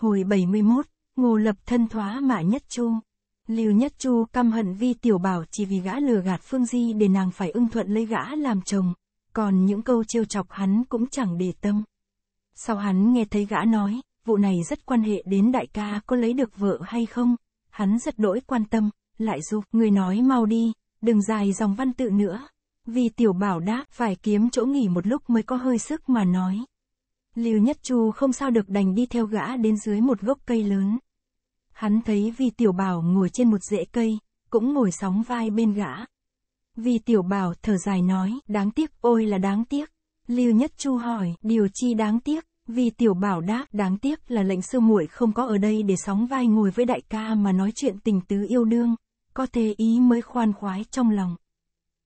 Hồi 71, Ngô Lập thân thoá Mã Nhất Chu. Lưu Nhất Chu căm hận Vi Tiểu Bảo chỉ vì gã lừa gạt Phương Di để nàng phải ưng thuận lấy gã làm chồng, còn những câu trêu chọc hắn cũng chẳng để tâm. Sau hắn nghe thấy gã nói, vụ này rất quan hệ đến đại ca có lấy được vợ hay không, hắn rất đỗi quan tâm, lại giúp người nói mau đi, đừng dài dòng văn tự nữa. Vì tiểu bảo đáp phải kiếm chỗ nghỉ một lúc mới có hơi sức mà nói. Lưu Nhất Chu không sao được đành đi theo gã đến dưới một gốc cây lớn. Hắn thấy Vi tiểu bảo ngồi trên một rễ cây, cũng ngồi sóng vai bên gã. Vi tiểu bảo thở dài nói, đáng tiếc, ôi là đáng tiếc. Lưu Nhất Chu hỏi, điều chi đáng tiếc, Vi tiểu bảo đáp, đáng tiếc là lệnh sư muội không có ở đây để sóng vai ngồi với đại ca mà nói chuyện tình tứ yêu đương, có thể ý mới khoan khoái trong lòng.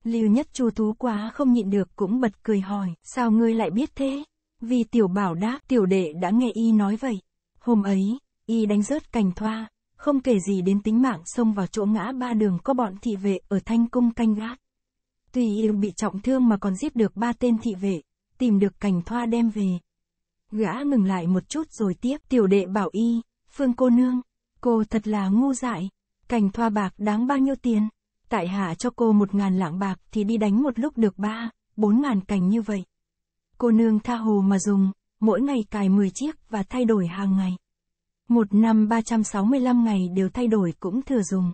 Lưu Nhất Chu thú quá không nhịn được cũng bật cười hỏi, sao ngươi lại biết thế? Vì tiểu bảo đáp, tiểu đệ đã nghe y nói vậy. Hôm ấy, y đánh rớt cành thoa, không kể gì đến tính mạng xông vào chỗ ngã ba đường có bọn thị vệ ở thanh cung canh gác. Tuy y bị trọng thương mà còn giết được ba tên thị vệ, tìm được cành thoa đem về. Gã ngừng lại một chút rồi tiếp, tiểu đệ bảo y, phương cô nương, cô thật là ngu dại, cành thoa bạc đáng bao nhiêu tiền? Tại hạ cho cô một ngàn lạng bạc thì đi đánh một lúc được ba, bốn ngàn cành như vậy. Cô nương tha hồ mà dùng, mỗi ngày cài 10 chiếc và thay đổi hàng ngày. Một năm 365 ngày đều thay đổi cũng thừa dùng.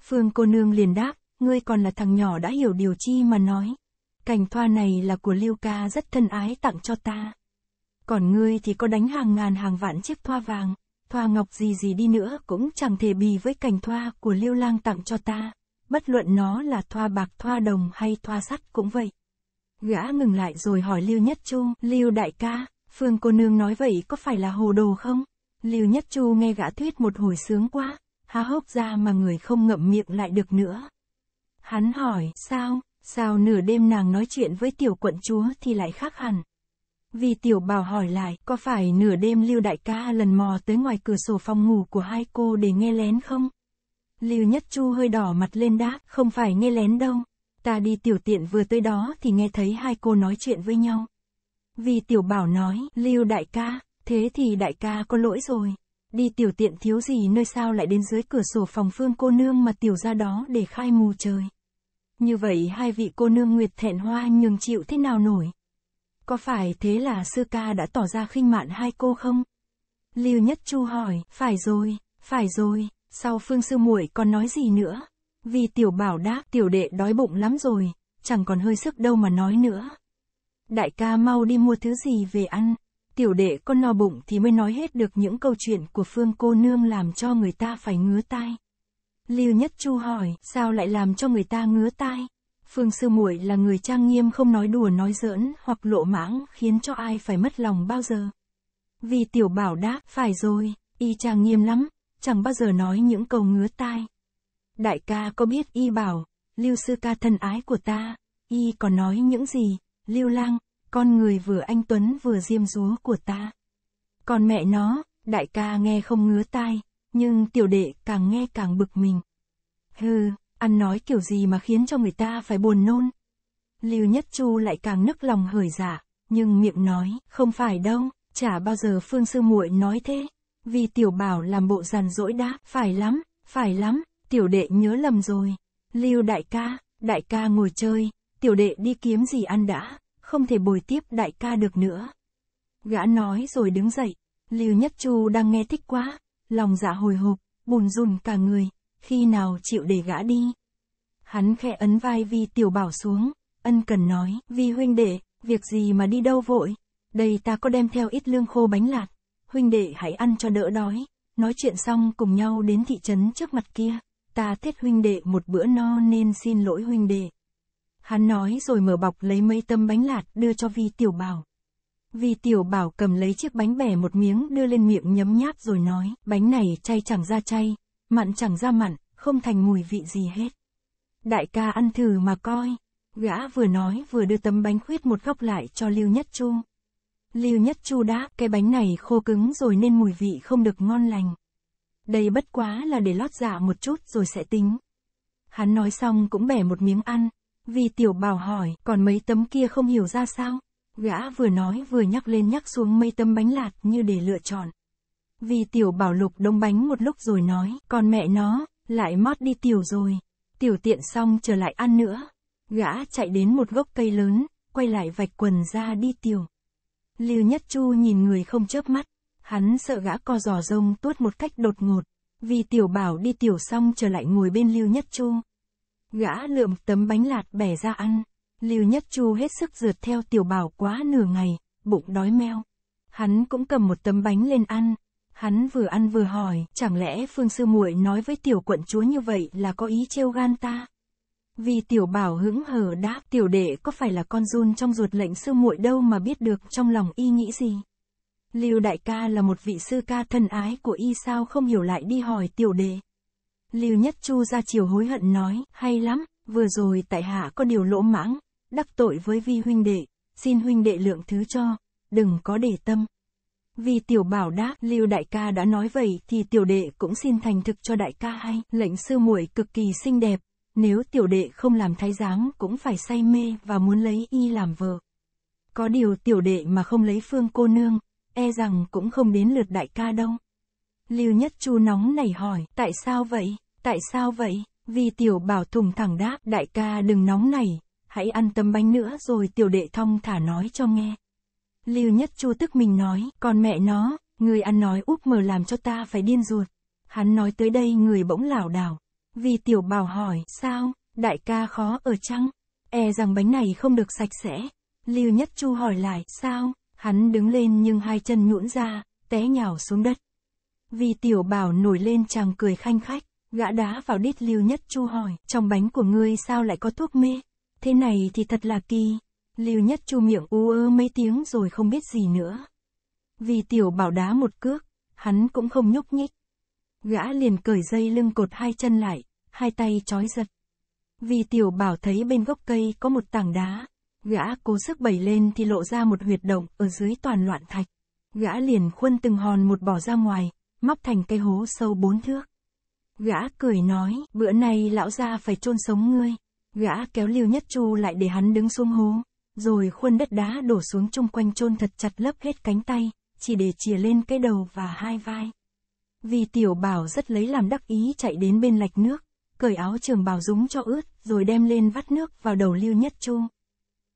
Phương cô nương liền đáp, ngươi còn là thằng nhỏ đã hiểu điều chi mà nói. Cành thoa này là của Lưu ca rất thân ái tặng cho ta. Còn ngươi thì có đánh hàng ngàn hàng vạn chiếc thoa vàng, thoa ngọc gì gì đi nữa cũng chẳng thể bì với cành thoa của Lưu lang tặng cho ta. Bất luận nó là thoa bạc thoa đồng hay thoa sắt cũng vậy. Gã ngừng lại rồi hỏi Lưu Nhất Chu, Lưu đại ca, Phương cô nương nói vậy có phải là hồ đồ không? Lưu Nhất Chu nghe gã thuyết một hồi sướng quá, há hốc ra mà người không ngậm miệng lại được nữa. Hắn hỏi, sao, sao nửa đêm nàng nói chuyện với tiểu quận chúa thì lại khác hẳn? Vì tiểu bảo hỏi lại, có phải nửa đêm Lưu đại ca lần mò tới ngoài cửa sổ phòng ngủ của hai cô để nghe lén không? Lưu Nhất Chu hơi đỏ mặt lên đáp, không phải nghe lén đâu. Ta đi tiểu tiện vừa tới đó thì nghe thấy hai cô nói chuyện với nhau. Vì tiểu bảo nói, Lưu đại ca, thế thì đại ca có lỗi rồi. Đi tiểu tiện thiếu gì nơi sao lại đến dưới cửa sổ phòng phương cô nương mà tiểu ra đó để khai mù trời. Như vậy hai vị cô nương nguyệt thẹn hoa nhường chịu thế nào nổi? Có phải thế là sư ca đã tỏ ra khinh mạn hai cô không? Lưu Nhất Chu hỏi, phải rồi, phải rồi, sau phương sư muội còn nói gì nữa? Vì tiểu bảo đáp, tiểu đệ đói bụng lắm rồi, chẳng còn hơi sức đâu mà nói nữa. Đại ca mau đi mua thứ gì về ăn, tiểu đệ con no bụng thì mới nói hết được những câu chuyện của phương cô nương làm cho người ta phải ngứa tai. Lưu Nhất Chu hỏi, sao lại làm cho người ta ngứa tai? Phương sư muội là người trang nghiêm không nói đùa nói giỡn hoặc lộ mãng khiến cho ai phải mất lòng bao giờ. Vì tiểu bảo đáp, phải rồi, y trang nghiêm lắm, chẳng bao giờ nói những câu ngứa tai. Đại ca có biết y bảo, lưu sư ca thân ái của ta, y còn nói những gì, lưu lang, con người vừa anh tuấn vừa diêm dúa của ta. Còn mẹ nó, đại ca nghe không ngứa tai, nhưng tiểu đệ càng nghe càng bực mình. Hừ, ăn nói kiểu gì mà khiến cho người ta phải buồn nôn. Lưu Nhất Chu lại càng nức lòng hởi giả dạ, nhưng miệng nói, không phải đâu, chả bao giờ Phương Sư muội nói thế. Vì tiểu bảo làm bộ giàn dỗi đã phải lắm, phải lắm, tiểu đệ nhớ lầm rồi. Lưu đại ca, đại ca ngồi chơi, tiểu đệ đi kiếm gì ăn đã, không thể bồi tiếp đại ca được nữa. Gã nói rồi đứng dậy, Lưu Nhất Chu đang nghe thích quá, lòng dạ hồi hộp, bùn rùn cả người, khi nào chịu để gã đi. Hắn khẽ ấn vai Vi tiểu bảo xuống, ân cần nói, Vi huynh đệ, việc gì mà đi đâu vội, đây ta có đem theo ít lương khô bánh lạt, huynh đệ hãy ăn cho đỡ đói, nói chuyện xong cùng nhau đến thị trấn trước mặt kia, ta thiết huynh đệ một bữa no nên xin lỗi huynh đệ. Hắn nói rồi mở bọc lấy mấy tấm bánh lạt đưa cho Vi Tiểu Bảo. Vi Tiểu Bảo cầm lấy chiếc bánh bẻ một miếng đưa lên miệng nhấm nháp rồi nói, bánh này chay chẳng ra chay, mặn chẳng ra mặn, không thành mùi vị gì hết. Đại ca ăn thử mà coi. Gã vừa nói vừa đưa tấm bánh khuyết một góc lại cho Lưu Nhất Chu. Lưu Nhất Chu đáp, cái bánh này khô cứng rồi nên mùi vị không được ngon lành. Đây bất quá là để lót dạ một chút rồi sẽ tính. Hắn nói xong cũng bẻ một miếng ăn, vì tiểu bảo hỏi, còn mấy tấm kia không hiểu ra sao? Gã vừa nói vừa nhắc lên nhắc xuống mấy tấm bánh lạt như để lựa chọn. Vì tiểu bảo lục đông bánh một lúc rồi nói, còn mẹ nó, lại mót đi tiểu rồi. Tiểu tiện xong trở lại ăn nữa. Gã chạy đến một gốc cây lớn, quay lại vạch quần ra đi tiểu. Lưu Nhất Chu nhìn người không chớp mắt. Hắn sợ gã co giò rông tuốt một cách đột ngột. Vì tiểu bảo đi tiểu xong trở lại ngồi bên Lưu Nhất Chu. Gã lượm tấm bánh lạt bẻ ra ăn. Lưu Nhất Chu hết sức rượt theo tiểu bảo quá nửa ngày, bụng đói meo. Hắn cũng cầm một tấm bánh lên ăn. Hắn vừa ăn vừa hỏi, chẳng lẽ Phương Sư muội nói với tiểu quận chúa như vậy là có ý trêu gan ta? Vì tiểu bảo hững hờ đáp, tiểu đệ có phải là con run trong ruột lệnh sư muội đâu mà biết được trong lòng y nghĩ gì? Lưu đại ca là một vị sư ca thân ái của y sao không hiểu lại đi hỏi tiểu đệ. Lưu Nhất Chu ra chiều hối hận nói, hay lắm, vừa rồi tại hạ có điều lỗ mãng, đắc tội với vi huynh đệ, xin huynh đệ lượng thứ cho, đừng có để tâm. Vì tiểu bảo đáp, Lưu đại ca đã nói vậy thì tiểu đệ cũng xin thành thực cho đại ca hay, lệnh sư muội cực kỳ xinh đẹp, nếu tiểu đệ không làm thái giám cũng phải say mê và muốn lấy y làm vợ. Có điều tiểu đệ mà không lấy phương cô nương, e rằng cũng không đến lượt đại ca đâu. Lưu Nhất Chu nóng nảy hỏi, tại sao vậy, tại sao vậy, vì tiểu bảo thùng thẳng đáp, đại ca đừng nóng nảy, hãy ăn tấm bánh nữa rồi tiểu đệ thong thả nói cho nghe. Lưu Nhất Chu tức mình nói, còn mẹ nó, người ăn nói úp mờ làm cho ta phải điên ruột. Hắn nói tới đây người bỗng lảo đảo. Vì tiểu bảo hỏi, sao, đại ca khó ở chăng? E rằng bánh này không được sạch sẽ. Lưu Nhất Chu hỏi lại, sao? Hắn đứng lên nhưng hai chân nhũn ra, té nhào xuống đất. Vì tiểu bảo nổi lên chàng cười khanh khách, gã đá vào đít Lưu Nhất Chu hỏi, trong bánh của ngươi sao lại có thuốc mê? Thế này thì thật là kỳ. Lưu Nhất Chu miệng u ơ mấy tiếng rồi không biết gì nữa. Vì tiểu bảo đá một cước, hắn cũng không nhúc nhích. Gã liền cởi dây lưng cột hai chân lại, hai tay trói giật. Vì tiểu bảo thấy bên gốc cây có một tảng đá, gã cố sức bẩy lên thì lộ ra một huyệt động ở dưới toàn loạn thạch. Gã liền khuân từng hòn một bỏ ra ngoài, móc thành cây hố sâu bốn thước. Gã cười nói, bữa nay lão gia phải chôn sống ngươi. Gã kéo Lưu Nhất Chu lại để hắn đứng xuống hố, rồi khuân đất đá đổ xuống chung quanh chôn thật chặt lấp hết cánh tay, chỉ để chìa lên cái đầu và hai vai. Vì tiểu bảo rất lấy làm đắc ý chạy đến bên lạch nước, cởi áo trường bào dúng cho ướt, rồi đem lên vắt nước vào đầu Lưu Nhất Chu.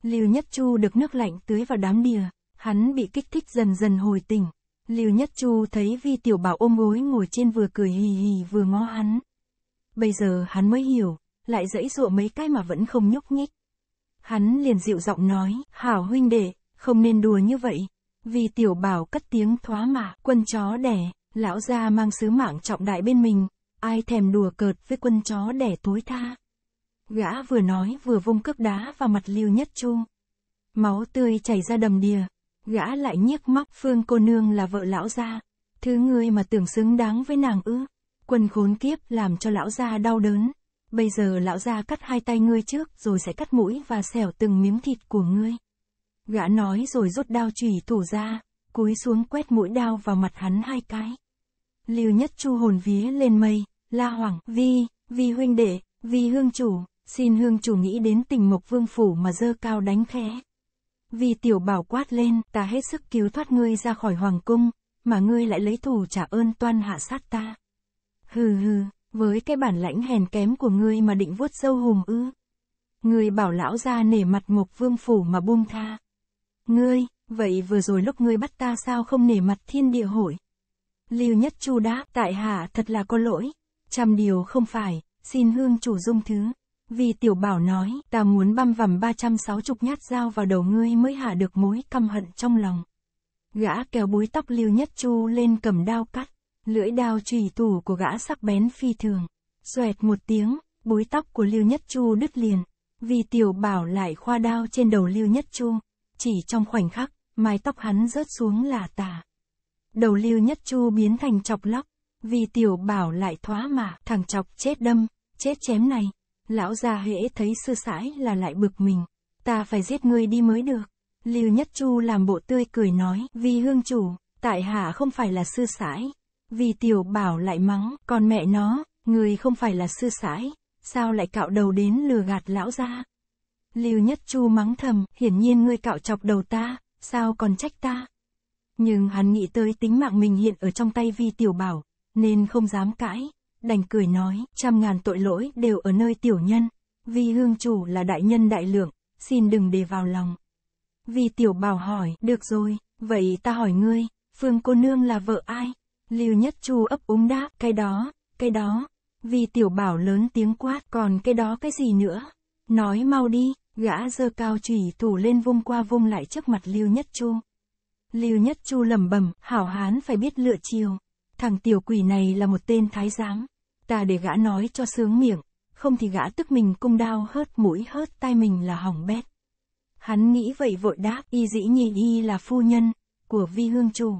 Lưu Nhất Chu được nước lạnh tưới vào đám đìa, hắn bị kích thích dần dần hồi tỉnh. Lưu Nhất Chu thấy Vi Tiểu Bảo ôm gối ngồi trên vừa cười hì hì vừa ngó hắn. Bây giờ hắn mới hiểu, lại dẫy dụa mấy cái mà vẫn không nhúc nhích. Hắn liền dịu giọng nói, hảo huynh đệ, không nên đùa như vậy. Vì Tiểu Bảo cất tiếng thoá mạ, quân chó đẻ, lão gia mang sứ mạng trọng đại bên mình, ai thèm đùa cợt với quân chó đẻ tối tha. Gã vừa nói vừa vung cước đá vào mặt Lưu Nhất Chu. Máu tươi chảy ra đầm đìa. Gã lại nhiếc móc Phương cô nương là vợ lão gia. Thứ ngươi mà tưởng xứng đáng với nàng ư. Quân khốn kiếp làm cho lão gia đau đớn. Bây giờ lão gia cắt hai tay ngươi trước rồi sẽ cắt mũi và xẻo từng miếng thịt của ngươi. Gã nói rồi rút đao chùy thủ ra, cúi xuống quét mũi đao vào mặt hắn hai cái. Lưu Nhất Chu hồn vía lên mây, la hoàng, vi, vi huynh đệ, vi hương chủ, Xin hương chủ nghĩ đến tình mộc vương phủ mà dơ cao đánh khẽ. Vì tiểu bảo quát lên, ta hết sức cứu thoát ngươi ra khỏi hoàng cung, mà ngươi lại lấy thù trả ơn toan hạ sát ta. Hừ hừ, với cái bản lãnh hèn kém của ngươi mà định vuốt dâu hùm ư. Ngươi bảo lão ra nể mặt mộc vương phủ mà buông tha. Ngươi, vậy vừa rồi lúc ngươi bắt ta sao không nể mặt thiên địa hội? Lưu nhất chu đáp, tại hạ thật là có lỗi. Trăm điều không phải, xin hương chủ dung thứ. Vì tiểu bảo nói, ta muốn băm vằm 360 nhát dao vào đầu ngươi mới hạ được mối căm hận trong lòng. Gã kéo búi tóc Lưu Nhất Chu lên cầm đao cắt, lưỡi đao trùy tủ của gã sắc bén phi thường. Xoẹt một tiếng, búi tóc của Lưu Nhất Chu đứt liền. Vì tiểu bảo lại khoa đao trên đầu Lưu Nhất Chu. Chỉ trong khoảnh khắc, mái tóc hắn rớt xuống là tà. Đầu Lưu Nhất Chu biến thành chọc lóc. Vì tiểu bảo lại thoá mà, thằng chọc chết đâm, chết chém này. Lão già hễ thấy sư sãi là lại bực mình. Ta phải giết ngươi đi mới được. Lưu Nhất Chu làm bộ tươi cười nói, vì hương chủ, tại hạ không phải là sư sãi. Vì tiểu bảo lại mắng, còn mẹ nó, người không phải là sư sãi, sao lại cạo đầu đến lừa gạt lão ra. Lưu Nhất Chu mắng thầm, hiển nhiên ngươi cạo chọc đầu ta, sao còn trách ta. Nhưng hắn nghĩ tới tính mạng mình hiện ở trong tay vi tiểu bảo, nên không dám cãi, đành cười nói, trăm ngàn tội lỗi đều ở nơi tiểu nhân. vì hương chủ là đại nhân đại lượng, xin đừng để vào lòng. vì tiểu bảo hỏi, được rồi, vậy ta hỏi ngươi, Phương cô nương là vợ ai? Lưu Nhất Chu ấp úng đáp, cái đó, cái đó. vì tiểu bảo lớn tiếng quát, còn cái đó cái gì nữa? Nói mau đi, gã dơ cao chủy thủ lên vung qua vung lại trước mặt Lưu Nhất Chu. Lưu Nhất Chu lẩm bẩm, hảo hán phải biết lựa chiều. Thằng tiểu quỷ này là một tên thái giám. Ta để gã nói cho sướng miệng, không thì gã tức mình cung đao hớt mũi hớt tai mình là hỏng bét. Hắn nghĩ vậy vội đáp, y dĩ nhị y là phu nhân, của vi hương chủ.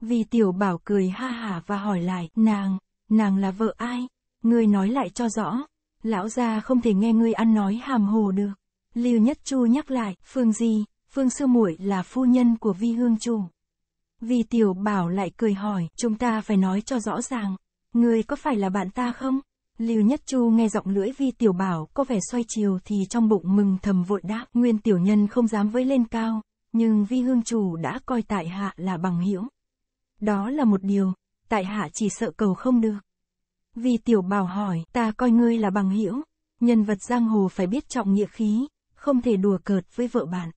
Vi tiểu bảo cười ha hả và hỏi lại, nàng, nàng là vợ ai? Ngươi nói lại cho rõ. Lão gia không thể nghe ngươi ăn nói hàm hồ được. Lưu Nhất Chu nhắc lại, Phương gì, Phương Sư muội là phu nhân của Vi Hương Chủ. Vi Tiểu Bảo lại cười hỏi, chúng ta phải nói cho rõ ràng, ngươi có phải là bạn ta không? Lưu Nhất Chu nghe giọng lưỡi Vi Tiểu Bảo có vẻ xoay chiều thì trong bụng mừng thầm vội đáp, nguyên tiểu nhân không dám với lên cao, nhưng Vi Hương Chủ đã coi tại hạ là bằng hữu. Đó là một điều, tại hạ chỉ sợ cầu không được. Vi Tiểu Bảo hỏi, ta coi ngươi là bằng hữu, nhân vật giang hồ phải biết trọng nghĩa khí, không thể đùa cợt với vợ bạn.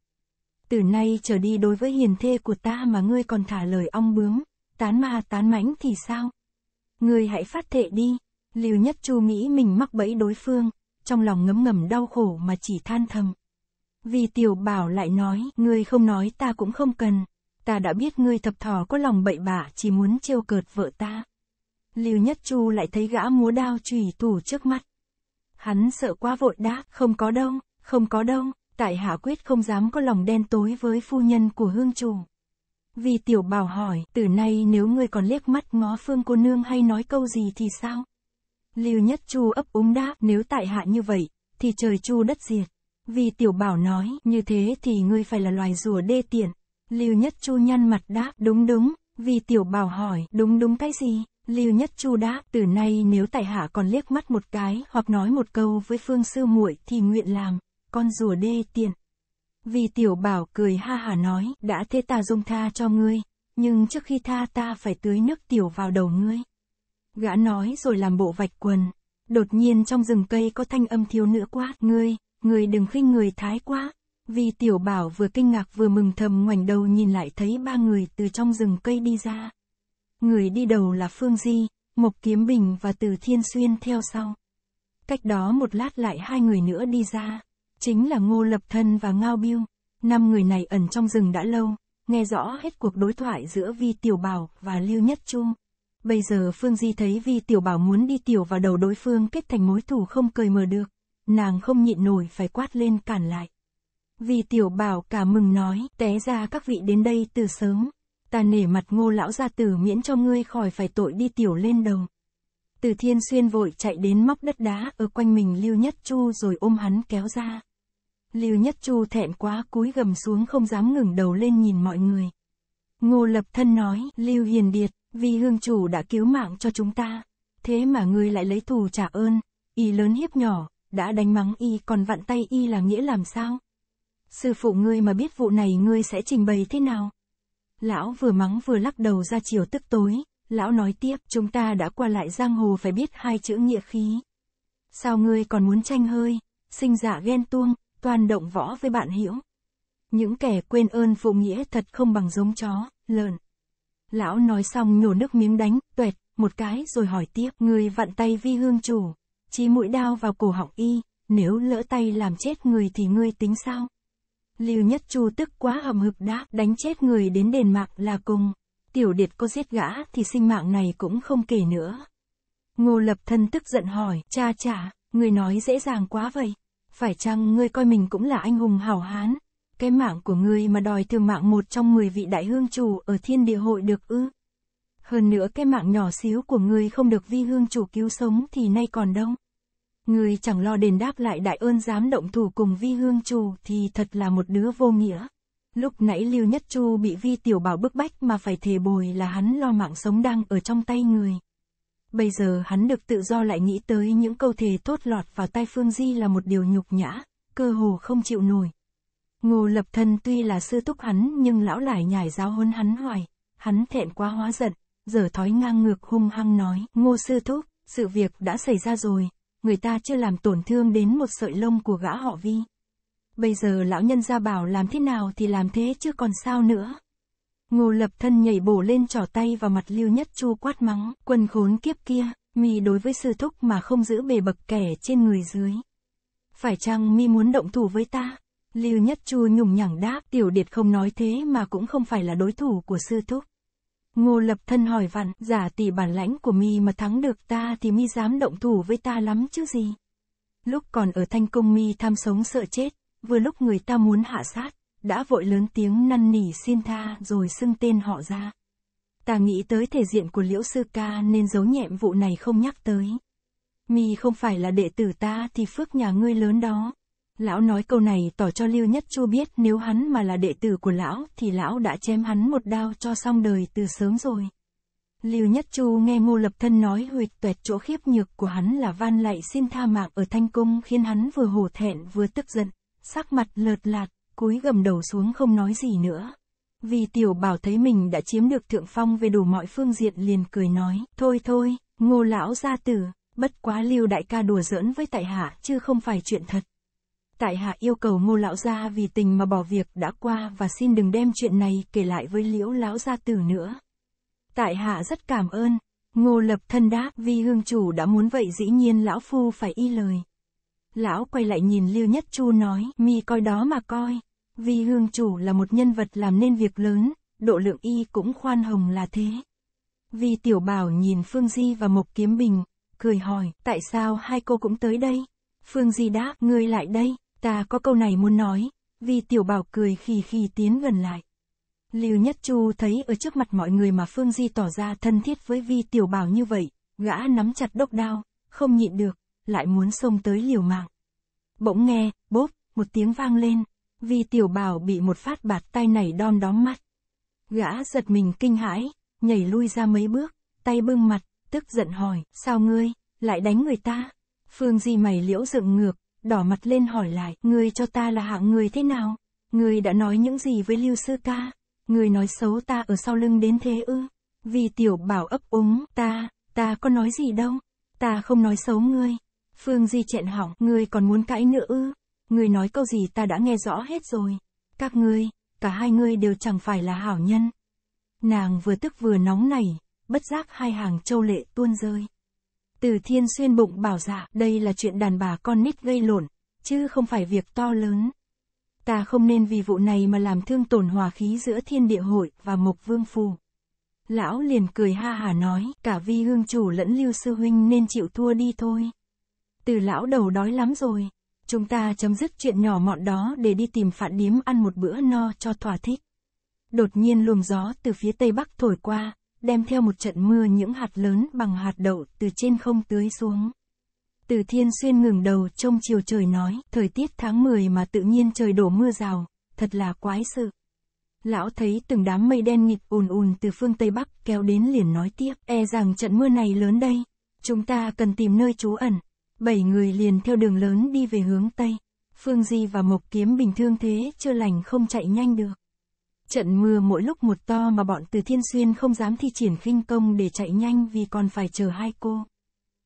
Từ nay trở đi đối với hiền thê của ta mà ngươi còn thả lời ong bướm, tán ma tán mãnh thì sao? Ngươi hãy phát thệ đi. Lưu Nhất Chu nghĩ mình mắc bẫy đối phương, trong lòng ngấm ngầm đau khổ mà chỉ than thầm. Vì tiểu bảo lại nói, ngươi không nói ta cũng không cần. Ta đã biết ngươi thập thò có lòng bậy bạ chỉ muốn trêu cợt vợ ta. Lưu Nhất Chu lại thấy gã múa đao chùy thủ trước mắt. Hắn sợ quá vội đáp, không có đâu, không có đâu, tại hạ quyết không dám có lòng đen tối với phu nhân của hương chủ. Vì tiểu bảo hỏi, từ nay nếu ngươi còn liếc mắt ngó phương cô nương hay nói câu gì thì sao? Lưu Nhất Chu ấp úng đáp, nếu tại hạ như vậy, thì trời chu đất diệt. Vì tiểu bảo nói, như thế thì ngươi phải là loài rùa đê tiện. Lưu Nhất Chu nhăn mặt đáp, đúng đúng, vì tiểu bảo hỏi, đúng đúng cái gì? Lưu Nhất Chu đáp, từ nay nếu tại hạ còn liếc mắt một cái, hoặc nói một câu với phương sư muội thì nguyện làm, con rùa đê tiện. Vì tiểu bảo cười ha hà nói, đã thế ta dung tha cho ngươi, nhưng trước khi tha ta phải tưới nước tiểu vào đầu ngươi. Gã nói rồi làm bộ vạch quần. Đột nhiên trong rừng cây có thanh âm thiếu nữ quát, ngươi, ngươi đừng khinh người thái quá. Vì tiểu bảo vừa kinh ngạc vừa mừng thầm ngoảnh đầu nhìn lại thấy ba người từ trong rừng cây đi ra. Người đi đầu là Phương Di, Mộc Kiếm Bình và Từ Thiên Xuyên theo sau. Cách đó một lát lại hai người nữa đi ra. Chính là Ngô Lập Thân và Ngao Biêu. Năm người này ẩn trong rừng đã lâu, nghe rõ hết cuộc đối thoại giữa Vi Tiểu Bảo và Lưu Nhất Trung. Bây giờ Phương Di thấy Vi Tiểu Bảo muốn đi tiểu vào đầu đối phương kết thành mối thù không cười mờ được. Nàng không nhịn nổi phải quát lên cản lại. Vi Tiểu Bảo cả mừng nói, té ra các vị đến đây từ sớm. Ta nể mặt ngô lão gia tử miễn cho ngươi khỏi phải tội đi tiểu lên đầu. Từ thiên xuyên vội chạy đến móc đất đá ở quanh mình Lưu Nhất Chu rồi ôm hắn kéo ra. Lưu Nhất Chu thẹn quá cúi gầm xuống không dám ngừng đầu lên nhìn mọi người. Ngô Lập Thân nói, Lưu Hiền Điệt, vì hương chủ đã cứu mạng cho chúng ta. Thế mà ngươi lại lấy thù trả ơn, y lớn hiếp nhỏ, đã đánh mắng y còn vặn tay y là nghĩa làm sao? Sư phụ ngươi mà biết vụ này ngươi sẽ trình bày thế nào? Lão vừa mắng vừa lắc đầu ra chiều tức tối, lão nói tiếp, chúng ta đã qua lại giang hồ phải biết hai chữ nghĩa khí. Sao ngươi còn muốn tranh hơi, sinh dạ ghen tuông, toàn động võ với bạn hiểu? Những kẻ quên ơn phụ nghĩa thật không bằng giống chó, lợn. Lão nói xong nhổ nước miếng đánh, tuệt, một cái rồi hỏi tiếp, người vặn tay vi hương chủ, chí mũi đao vào cổ họng y, nếu lỡ tay làm chết người thì ngươi tính sao? Lưu Nhất Chu tức quá hầm hực đáp, đánh chết người đến đền mạng là cùng. Tiểu điệt có giết gã thì sinh mạng này cũng không kể nữa. Ngô Lập Thân tức giận hỏi, cha chả, người nói dễ dàng quá vậy. Phải chăng ngươi coi mình cũng là anh hùng hảo hán? Cái mạng của ngươi mà đòi từ mạng một trong 10 vị đại hương chủ ở thiên địa hội được ư? Hơn nữa cái mạng nhỏ xíu của ngươi không được vi hương chủ cứu sống thì nay còn đâu. Ngươi chẳng lo đền đáp lại đại ơn dám động thủ cùng vi hương chủ thì thật là một đứa vô nghĩa. Lúc nãy Lưu Nhất Chu bị vi tiểu bảo bức bách mà phải thề bồi là hắn lo mạng sống đang ở trong tay người. Bây giờ hắn được tự do lại nghĩ tới những câu thề tốt lọt vào tay Phương Di là một điều nhục nhã, cơ hồ không chịu nổi. Ngô lập thân tuy là sư túc hắn nhưng lão lại nhảy giáo huấn hắn hoài, hắn thẹn quá hóa giận, giờ thói ngang ngược hung hăng nói, ngô sư thúc, sự việc đã xảy ra rồi, người ta chưa làm tổn thương đến một sợi lông của gã họ vi. Bây giờ lão nhân ra bảo làm thế nào thì làm thế chứ còn sao nữa. Ngô lập thân nhảy bổ lên trỏ tay vào mặt Lưu Nhất Chu quát mắng, Quần khốn kiếp kia, mi đối với sư thúc mà không giữ bề bậc kẻ trên người dưới. Phải chăng mi muốn động thủ với ta? Lưu Nhất Chu nhùng nhẳng đáp, tiểu điệt không nói thế mà cũng không phải là đối thủ của sư thúc. Ngô lập thân hỏi vặn, giả tỷ bản lãnh của mi mà thắng được ta thì mi dám động thủ với ta lắm chứ gì. Lúc còn ở thanh cung mi tham sống sợ chết, vừa lúc người ta muốn hạ sát, đã vội lớn tiếng năn nỉ xin tha rồi xưng tên họ ra. Ta nghĩ tới thể diện của liễu sư ca nên giấu nhẹm vụ này không nhắc tới. Mi không phải là đệ tử ta thì phước nhà ngươi lớn đó. Lão nói câu này tỏ cho Lưu Nhất Chu biết nếu hắn mà là đệ tử của lão thì lão đã chém hắn một đao cho xong đời từ sớm rồi. Lưu Nhất Chu nghe Ngô Lập Thân nói huyệt tuệt chỗ khiếp nhược của hắn là van lạy xin tha mạng ở thanh cung khiến hắn vừa hổ thẹn vừa tức giận, sắc mặt lợt lạt, cúi gầm đầu xuống không nói gì nữa. Vì tiểu bảo thấy mình đã chiếm được thượng phong về đủ mọi phương diện liền cười nói, thôi thôi, ngô lão gia tử, bất quá lưu đại ca đùa giỡn với tại hạ chứ không phải chuyện thật. Tại hạ yêu cầu ngô lão gia vì tình mà bỏ việc đã qua và xin đừng đem chuyện này kể lại với liễu lão gia tử nữa. Tại hạ rất cảm ơn. Ngô lập thân đáp vì hương chủ đã muốn vậy dĩ nhiên lão phu phải y lời. Lão quay lại nhìn Lưu Nhất Chu nói, mi coi đó mà coi. Vì hương chủ là một nhân vật làm nên việc lớn, độ lượng y cũng khoan hồng là thế. Vì tiểu bảo nhìn Phương Di và Mộc Kiếm Bình, cười hỏi, tại sao hai cô cũng tới đây? Phương Di đáp, ngươi lại đây, ta có câu này muốn nói. Vì tiểu bảo cười khì khì tiến gần lại. Lưu Nhất Chu thấy ở trước mặt mọi người mà Phương Di tỏ ra thân thiết với Vi Tiểu Bảo như vậy, gã nắm chặt đốc đao, không nhịn được, lại muốn xông tới liều mạng. Bỗng nghe, bốp, một tiếng vang lên, vì Tiểu Bảo bị một phát bạt tay này đom đóm mắt. Gã giật mình kinh hãi, nhảy lui ra mấy bước, tay bưng mặt, tức giận hỏi, sao ngươi, lại đánh người ta? Phương Di mày liễu dựng ngược, đỏ mặt lên hỏi lại, ngươi cho ta là hạng người thế nào? Ngươi đã nói những gì với Lưu Sư Ca? Ngươi nói xấu ta ở sau lưng đến thế ư? Vì tiểu bảo ấp úng, ta, ta có nói gì đâu, ta không nói xấu ngươi. Phương Di chẹn hỏng, ngươi còn muốn cãi nữa ư? Ngươi nói câu gì ta đã nghe rõ hết rồi. Các ngươi, cả hai ngươi đều chẳng phải là hảo nhân. Nàng vừa tức vừa nóng nảy, bất giác hai hàng châu lệ tuôn rơi. Từ thiên xuyên bụng bảo dạ, đây là chuyện đàn bà con nít gây lộn, chứ không phải việc to lớn. Ta không nên vì vụ này mà làm thương tổn hòa khí giữa thiên địa hội và mộc vương phù. Lão liền cười ha hà nói, cả vi hương chủ lẫn lưu sư huynh nên chịu thua đi thôi. Từ lão đầu đói lắm rồi. Chúng ta chấm dứt chuyện nhỏ mọn đó để đi tìm phạn điếm ăn một bữa no cho thỏa thích. Đột nhiên luồng gió từ phía tây bắc thổi qua, đem theo một trận mưa những hạt lớn bằng hạt đậu từ trên không tưới xuống. Từ thiên xuyên ngừng đầu trông chiều trời nói, thời tiết tháng 10 mà tự nhiên trời đổ mưa rào, thật là quái sự. Lão thấy từng đám mây đen nghịt ùn ùn từ phương Tây Bắc kéo đến liền nói tiếp, e rằng trận mưa này lớn đây. Chúng ta cần tìm nơi trú ẩn. Bảy người liền theo đường lớn đi về hướng Tây. Phương Di và Mộc Kiếm bình thương thế chưa lành không chạy nhanh được. Trận mưa mỗi lúc một to mà bọn từ Thiên Xuyên không dám thi triển khinh công để chạy nhanh vì còn phải chờ hai cô.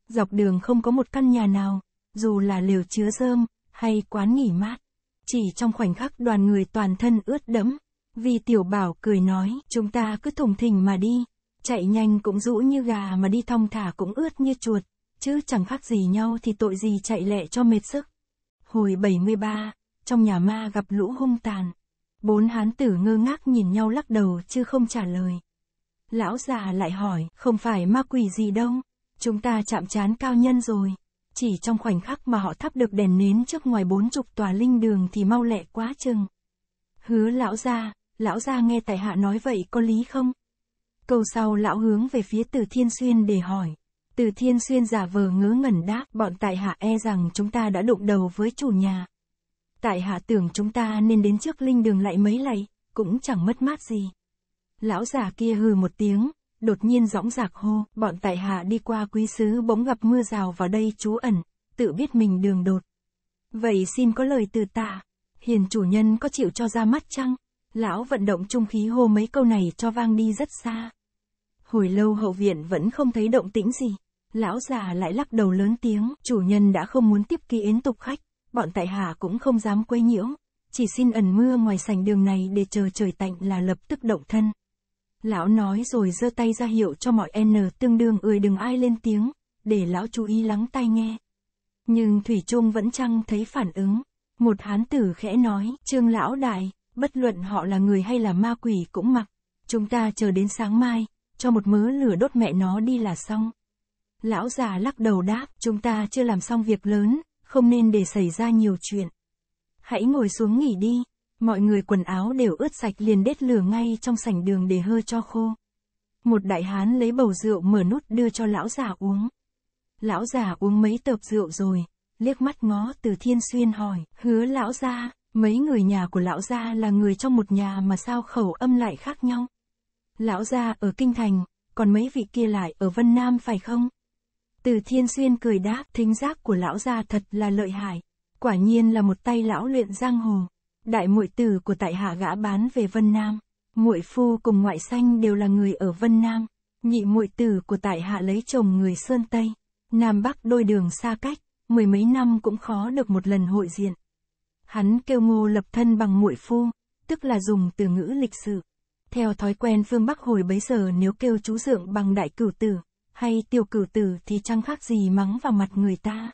Dọc đường không có một căn nhà nào, dù là liều chứa rơm, hay quán nghỉ mát. Chỉ trong khoảnh khắc đoàn người toàn thân ướt đẫm. Vì tiểu bảo cười nói, chúng ta cứ thùng thình mà đi. Chạy nhanh cũng rũ như gà mà đi thong thả cũng ướt như chuột. Chứ chẳng khác gì nhau thì tội gì chạy lẹ cho mệt sức. Hồi 73, trong nhà ma gặp lũ hung tàn. Bốn hán tử ngơ ngác nhìn nhau lắc đầu chứ không trả lời. Lão già lại hỏi, không phải ma quỷ gì đâu. Chúng ta chạm chán cao nhân rồi. Chỉ trong khoảnh khắc mà họ thắp được đèn nến trước ngoài bốn chục tòa linh đường thì mau lẹ quá chừng. Hứa lão gia, lão gia nghe tại hạ nói vậy có lý không? Câu sau lão hướng về phía từ thiên xuyên để hỏi. Từ thiên xuyên giả vờ ngớ ngẩn đáp, bọn tại hạ e rằng chúng ta đã đụng đầu với chủ nhà. Tại hạ tưởng chúng ta nên đến trước linh đường lại mấy lạy, cũng chẳng mất mát gì. Lão giả kia hừ một tiếng, đột nhiên dõng dạc hô, bọn tại hạ đi qua quý sứ bỗng gặp mưa rào vào đây trú ẩn, tự biết mình đường đột. Vậy xin có lời từ tạ. Hiền chủ nhân có chịu cho ra mắt chăng? Lão vận động trung khí hô mấy câu này cho vang đi rất xa. Hồi lâu hậu viện vẫn không thấy động tĩnh gì. Lão già lại lắc đầu lớn tiếng, chủ nhân đã không muốn tiếp ký yến tục khách, bọn tại hạ cũng không dám quấy nhiễu, chỉ xin ẩn mưa ngoài sảnh đường này để chờ trời tạnh là lập tức động thân. Lão nói rồi giơ tay ra hiệu cho mọi N tương đương ơi đừng ai lên tiếng, để lão chú ý lắng tai nghe. Nhưng Thủy Trung vẫn chăng thấy phản ứng. Một hán tử khẽ nói, trương lão đại, bất luận họ là người hay là ma quỷ cũng mặc. Chúng ta chờ đến sáng mai, cho một mớ lửa đốt mẹ nó đi là xong. Lão già lắc đầu đáp, chúng ta chưa làm xong việc lớn, không nên để xảy ra nhiều chuyện. Hãy ngồi xuống nghỉ đi. Mọi người quần áo đều ướt sạch liền đết lửa ngay trong sảnh đường để hơ cho khô. Một đại hán lấy bầu rượu mở nút đưa cho lão già uống. Lão già uống mấy tợp rượu rồi, liếc mắt ngó từ thiên xuyên hỏi, hứa lão gia, mấy người nhà của lão gia là người trong một nhà mà sao khẩu âm lại khác nhau. Lão gia ở Kinh Thành, còn mấy vị kia lại ở Vân Nam phải không? Từ thiên xuyên cười đáp, thính giác của lão gia thật là lợi hại. Quả nhiên là một tay lão luyện giang hồ. Đại muội tử của tại hạ gã bán về Vân Nam. muội phu cùng ngoại xanh đều là người ở Vân Nam. Nhị muội tử của tại hạ lấy chồng người Sơn Tây. Nam Bắc đôi đường xa cách, mười mấy năm cũng khó được một lần hội diện. Hắn kêu ngô lập thân bằng muội phu, tức là dùng từ ngữ lịch sự. Theo thói quen phương Bắc hồi bấy giờ nếu kêu chú dượng bằng đại cửu tử, hay tiểu cử tử thì chẳng khác gì mắng vào mặt người ta.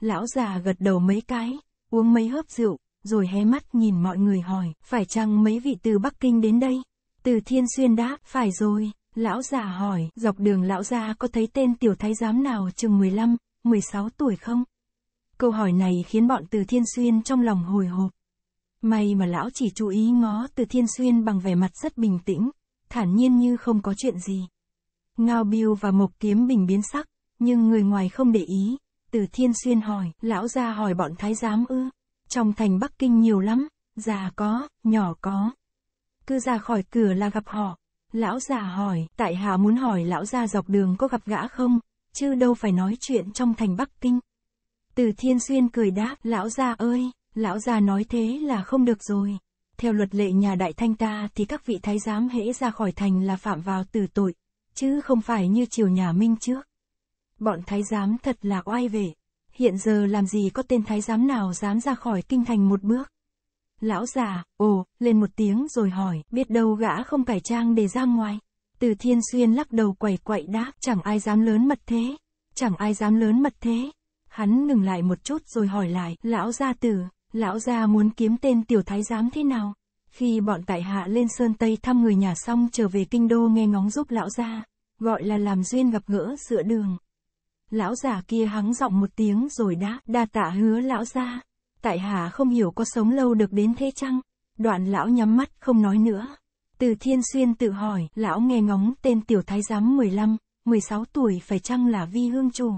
Lão già gật đầu mấy cái, uống mấy hớp rượu, rồi hé mắt nhìn mọi người hỏi, phải chăng mấy vị từ Bắc Kinh đến đây? Từ Thiên Xuyên đáp, phải rồi. Lão già hỏi, dọc đường lão già có thấy tên tiểu thái giám nào chừng 15, 16 tuổi không? Câu hỏi này khiến bọn từ Thiên Xuyên trong lòng hồi hộp. May mà lão chỉ chú ý ngó từ Thiên Xuyên bằng vẻ mặt rất bình tĩnh, thản nhiên như không có chuyện gì. Ngao Biêu và Mộc Kiếm bình biến sắc, nhưng người ngoài không để ý. Từ Thiên Xuyên hỏi, lão gia hỏi bọn thái giám ư? Trong thành Bắc Kinh nhiều lắm, già có, nhỏ có. Cứ ra khỏi cửa là gặp họ. Lão già hỏi, tại hạ muốn hỏi lão gia dọc đường có gặp gã không, chứ đâu phải nói chuyện trong thành Bắc Kinh. Từ Thiên Xuyên cười đáp, lão gia ơi, lão gia nói thế là không được rồi. Theo luật lệ nhà đại thanh ta thì các vị thái giám hễ ra khỏi thành là phạm vào tử tội, chứ không phải như triều nhà Minh trước. Bọn thái giám thật là oai vệ. Hiện giờ làm gì có tên thái giám nào dám ra khỏi kinh thành một bước. Lão già, ồ, lên một tiếng rồi hỏi, biết đâu gã không cải trang để ra ngoài. Từ thiên xuyên lắc đầu quẩy quậy đáp, chẳng ai dám lớn mật thế. Chẳng ai dám lớn mật thế. Hắn ngừng lại một chút rồi hỏi lại, lão gia tử, lão gia muốn kiếm tên tiểu thái giám thế nào? Khi bọn tại hạ lên Sơn Tây thăm người nhà xong trở về kinh đô nghe ngóng giúp lão gia, gọi là làm duyên gặp gỡ sửa đường. Lão già kia hắng giọng một tiếng rồi đáp, đa tạ hứa lão gia. Tại hạ không hiểu có sống lâu được đến thế chăng? Đoạn lão nhắm mắt không nói nữa. Từ thiên xuyên tự hỏi, lão nghe ngóng tên tiểu thái giám 15, 16 tuổi phải chăng là vi hương chủ.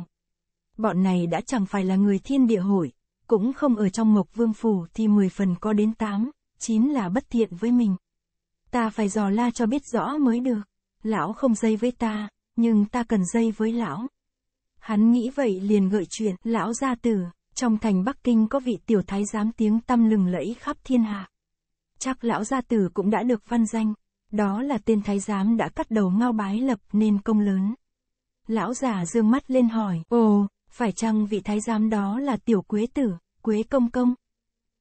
Bọn này đã chẳng phải là người thiên địa hội, cũng không ở trong mộc vương phủ thì 10 phần có đến 8, chín là bất thiện với mình. Ta phải dò la cho biết rõ mới được. Lão không dây với ta, nhưng ta cần dây với lão. Hắn nghĩ vậy liền gợi chuyện, lão gia tử, trong thành Bắc Kinh có vị tiểu thái giám tiếng tăm lừng lẫy khắp thiên hạ. Chắc lão gia tử cũng đã được văn danh, đó là tên thái giám đã cắt đầu ngao bái lập nên công lớn. Lão già dương mắt lên hỏi, ồ, phải chăng vị thái giám đó là tiểu quế tử, quế công công?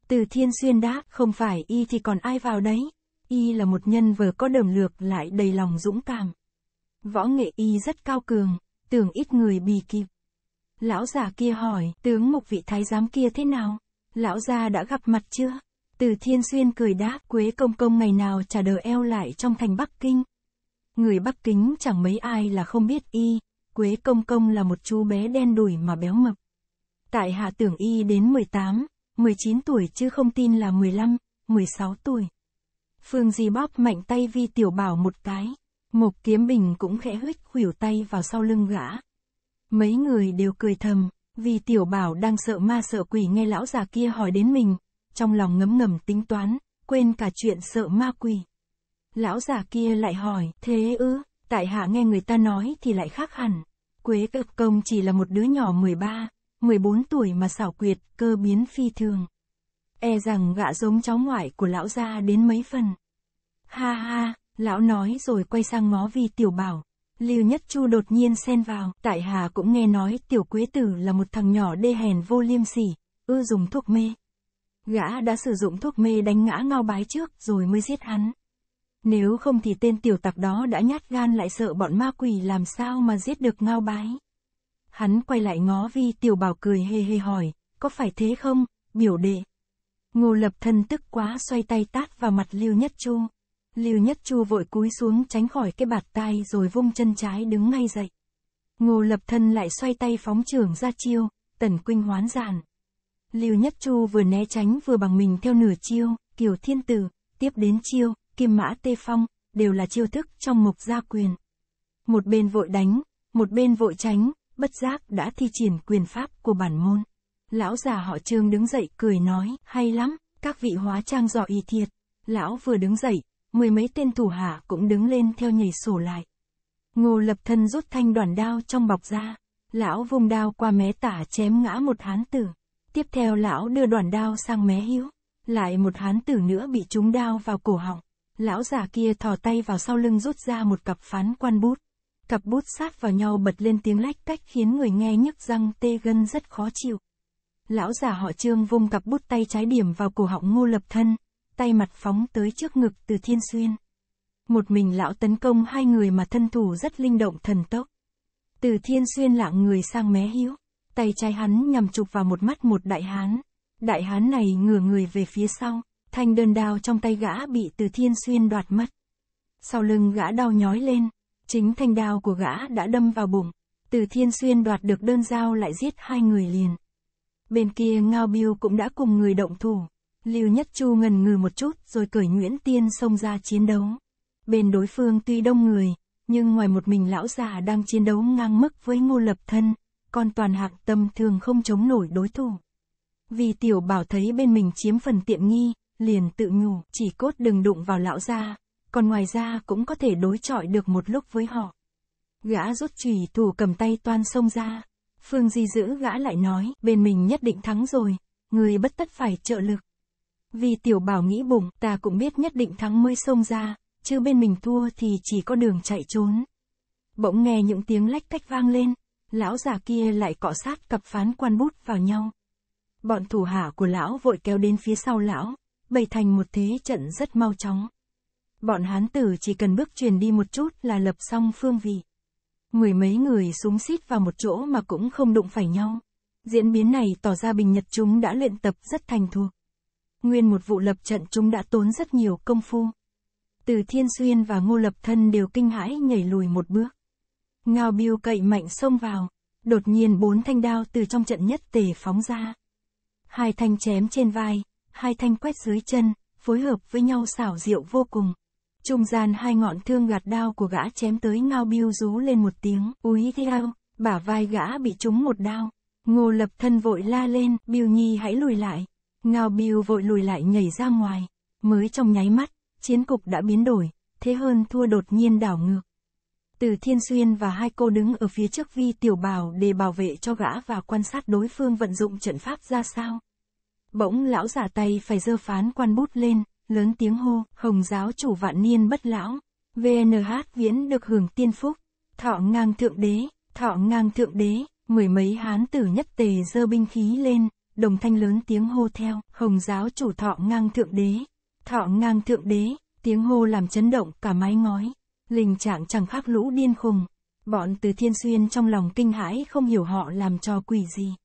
Từ thiên xuyên đáp, không phải y thì còn ai vào đấy. Y là một nhân vừa có đờm lược lại đầy lòng dũng cảm. Võ nghệ y rất cao cường, tưởng ít người bì kịp. Lão già kia hỏi, tướng mục vị thái giám kia thế nào? Lão già đã gặp mặt chưa? Từ thiên xuyên cười đáp, quế công công ngày nào trả đờ eo lại trong thành Bắc Kinh. Người Bắc Kính chẳng mấy ai là không biết y, quế công công là một chú bé đen đủi mà béo mập. Tại hạ tưởng y đến 18, 19 tuổi chứ không tin là 15, 16 tuổi. Phương Di bóp mạnh tay vi tiểu bảo một cái. Mộc kiếm bình cũng khẽ huyết khuỷu tay vào sau lưng gã. Mấy người đều cười thầm, vì tiểu bảo đang sợ ma sợ quỷ nghe lão già kia hỏi đến mình, trong lòng ngấm ngầm tính toán, quên cả chuyện sợ ma quỷ. Lão già kia lại hỏi, thế ư, tại hạ nghe người ta nói thì lại khác hẳn. Quế cực công chỉ là một đứa nhỏ 13, 14 tuổi mà xảo quyệt, cơ biến phi thường. E rằng gã giống cháu ngoại của lão gia đến mấy phần. Ha ha, lão nói rồi quay sang ngó vi tiểu bảo. Lưu Nhất Chu đột nhiên xen vào, tại Hà cũng nghe nói tiểu quế tử là một thằng nhỏ đê hèn vô liêm sỉ, ưa dùng thuốc mê. Gã đã sử dụng thuốc mê đánh ngã ngao bái trước rồi mới giết hắn. Nếu không thì tên tiểu tặc đó đã nhát gan lại sợ bọn ma quỷ làm sao mà giết được ngao bái. Hắn quay lại ngó vi tiểu bảo cười hề hề hỏi, có phải thế không, biểu đệ. Ngô lập thân tức quá xoay tay tát vào mặt Lưu Nhất Chu. Lưu Nhất Chu vội cúi xuống tránh khỏi cái bạt tai rồi vung chân trái đứng ngay dậy. Ngô lập thân lại xoay tay phóng trưởng ra chiêu, tần quynh hoán giản. Lưu Nhất Chu vừa né tránh vừa bằng mình theo nửa chiêu, kiều thiên tử, tiếp đến chiêu, kim mã tê phong, đều là chiêu thức trong mục gia quyền. Một bên vội đánh, một bên vội tránh, bất giác đã thi triển quyền pháp của bản môn. Lão già họ trương đứng dậy cười nói, hay lắm, các vị hóa trang giỏi y thiệt. Lão vừa đứng dậy, mười mấy tên thủ hạ cũng đứng lên theo nhảy sổ lại. Ngô lập thân rút thanh đoàn đao trong bọc ra. Lão vùng đao qua mé tả chém ngã một hán tử. Tiếp theo lão đưa đoàn đao sang mé hữu. Lại một hán tử nữa bị trúng đao vào cổ họng. Lão già kia thò tay vào sau lưng rút ra một cặp phán quan bút. Cặp bút sát vào nhau bật lên tiếng lách cách khiến người nghe nhức răng tê gân rất khó chịu. Lão già họ trương vung cặp bút tay trái điểm vào cổ họng ngô lập thân, tay mặt phóng tới trước ngực từ thiên xuyên. Một mình lão tấn công hai người mà thân thủ rất linh động thần tốc. Từ thiên xuyên lạng người sang mé hiếu, tay trái hắn nhằm chụp vào một mắt một đại hán. Đại hán này ngửa người về phía sau, thanh đơn đao trong tay gã bị từ thiên xuyên đoạt mất. Sau lưng gã đau nhói lên, chính thanh đao của gã đã đâm vào bụng. Từ thiên xuyên đoạt được đơn dao lại giết hai người liền. Bên kia Ngao Biêu cũng đã cùng người động thủ. Lưu Nhất Chu ngần ngừ một chút rồi cởi Nguyễn Tiên xông ra chiến đấu. Bên đối phương tuy đông người, nhưng ngoài một mình lão già đang chiến đấu ngang mức với ngô lập thân, còn toàn hạc tâm thường không chống nổi đối thủ. Vì tiểu bảo thấy bên mình chiếm phần tiện nghi, liền tự nhủ, chỉ cốt đừng đụng vào lão gia, còn ngoài ra cũng có thể đối chọi được một lúc với họ. Gã rút chùy thủ cầm tay toan xông ra. Phương Di giữ gã lại nói, bên mình nhất định thắng rồi, người bất tất phải trợ lực. Vì tiểu bảo nghĩ bụng, ta cũng biết nhất định thắng mới xông ra, chứ bên mình thua thì chỉ có đường chạy trốn. Bỗng nghe những tiếng lách cách vang lên, lão già kia lại cọ sát cặp phán quan bút vào nhau. Bọn thủ hạ của lão vội kéo đến phía sau lão, bày thành một thế trận rất mau chóng. Bọn hán tử chỉ cần bước truyền đi một chút là lập xong phương vị. Mười mấy người súng xít vào một chỗ mà cũng không đụng phải nhau. Diễn biến này tỏ ra Bình Nhật chúng đã luyện tập rất thành thuộc. Nguyên một vụ lập trận chúng đã tốn rất nhiều công phu. Từ Thiên Xuyên và Ngô Lập Thân đều kinh hãi nhảy lùi một bước. Ngao biêu cậy mạnh xông vào. Đột nhiên bốn thanh đao từ trong trận nhất tề phóng ra. Hai thanh chém trên vai, hai thanh quét dưới chân, phối hợp với nhau xảo diệu vô cùng. Trung gian hai ngọn thương gạt đao của gã chém tới ngao biêu rú lên một tiếng, úi theo, bả vai gã bị trúng một đao. Ngô lập thân vội la lên, biêu nhi hãy lùi lại. Ngao biêu vội lùi lại nhảy ra ngoài. Mới trong nháy mắt, chiến cục đã biến đổi, thế hơn thua đột nhiên đảo ngược. Từ Thiên Xuyên và hai cô đứng ở phía trước Vi Tiểu Bảo để bảo vệ cho gã và quan sát đối phương vận dụng trận pháp ra sao. Bỗng lão giả tay phải dơ phán quan bút lên, lớn tiếng hô, hồng giáo chủ vạn niên bất lão, VNH viễn được hưởng tiên phúc, thọ ngang thượng đế, thọ ngang thượng đế, mười mấy hán tử nhất tề dơ binh khí lên, đồng thanh lớn tiếng hô theo, hồng giáo chủ thọ ngang thượng đế, thọ ngang thượng đế, tiếng hô làm chấn động cả mái ngói, linh trạng chẳng khác lũ điên khùng, bọn từ thiên xuyên trong lòng kinh hãi không hiểu họ làm cho quỷ gì.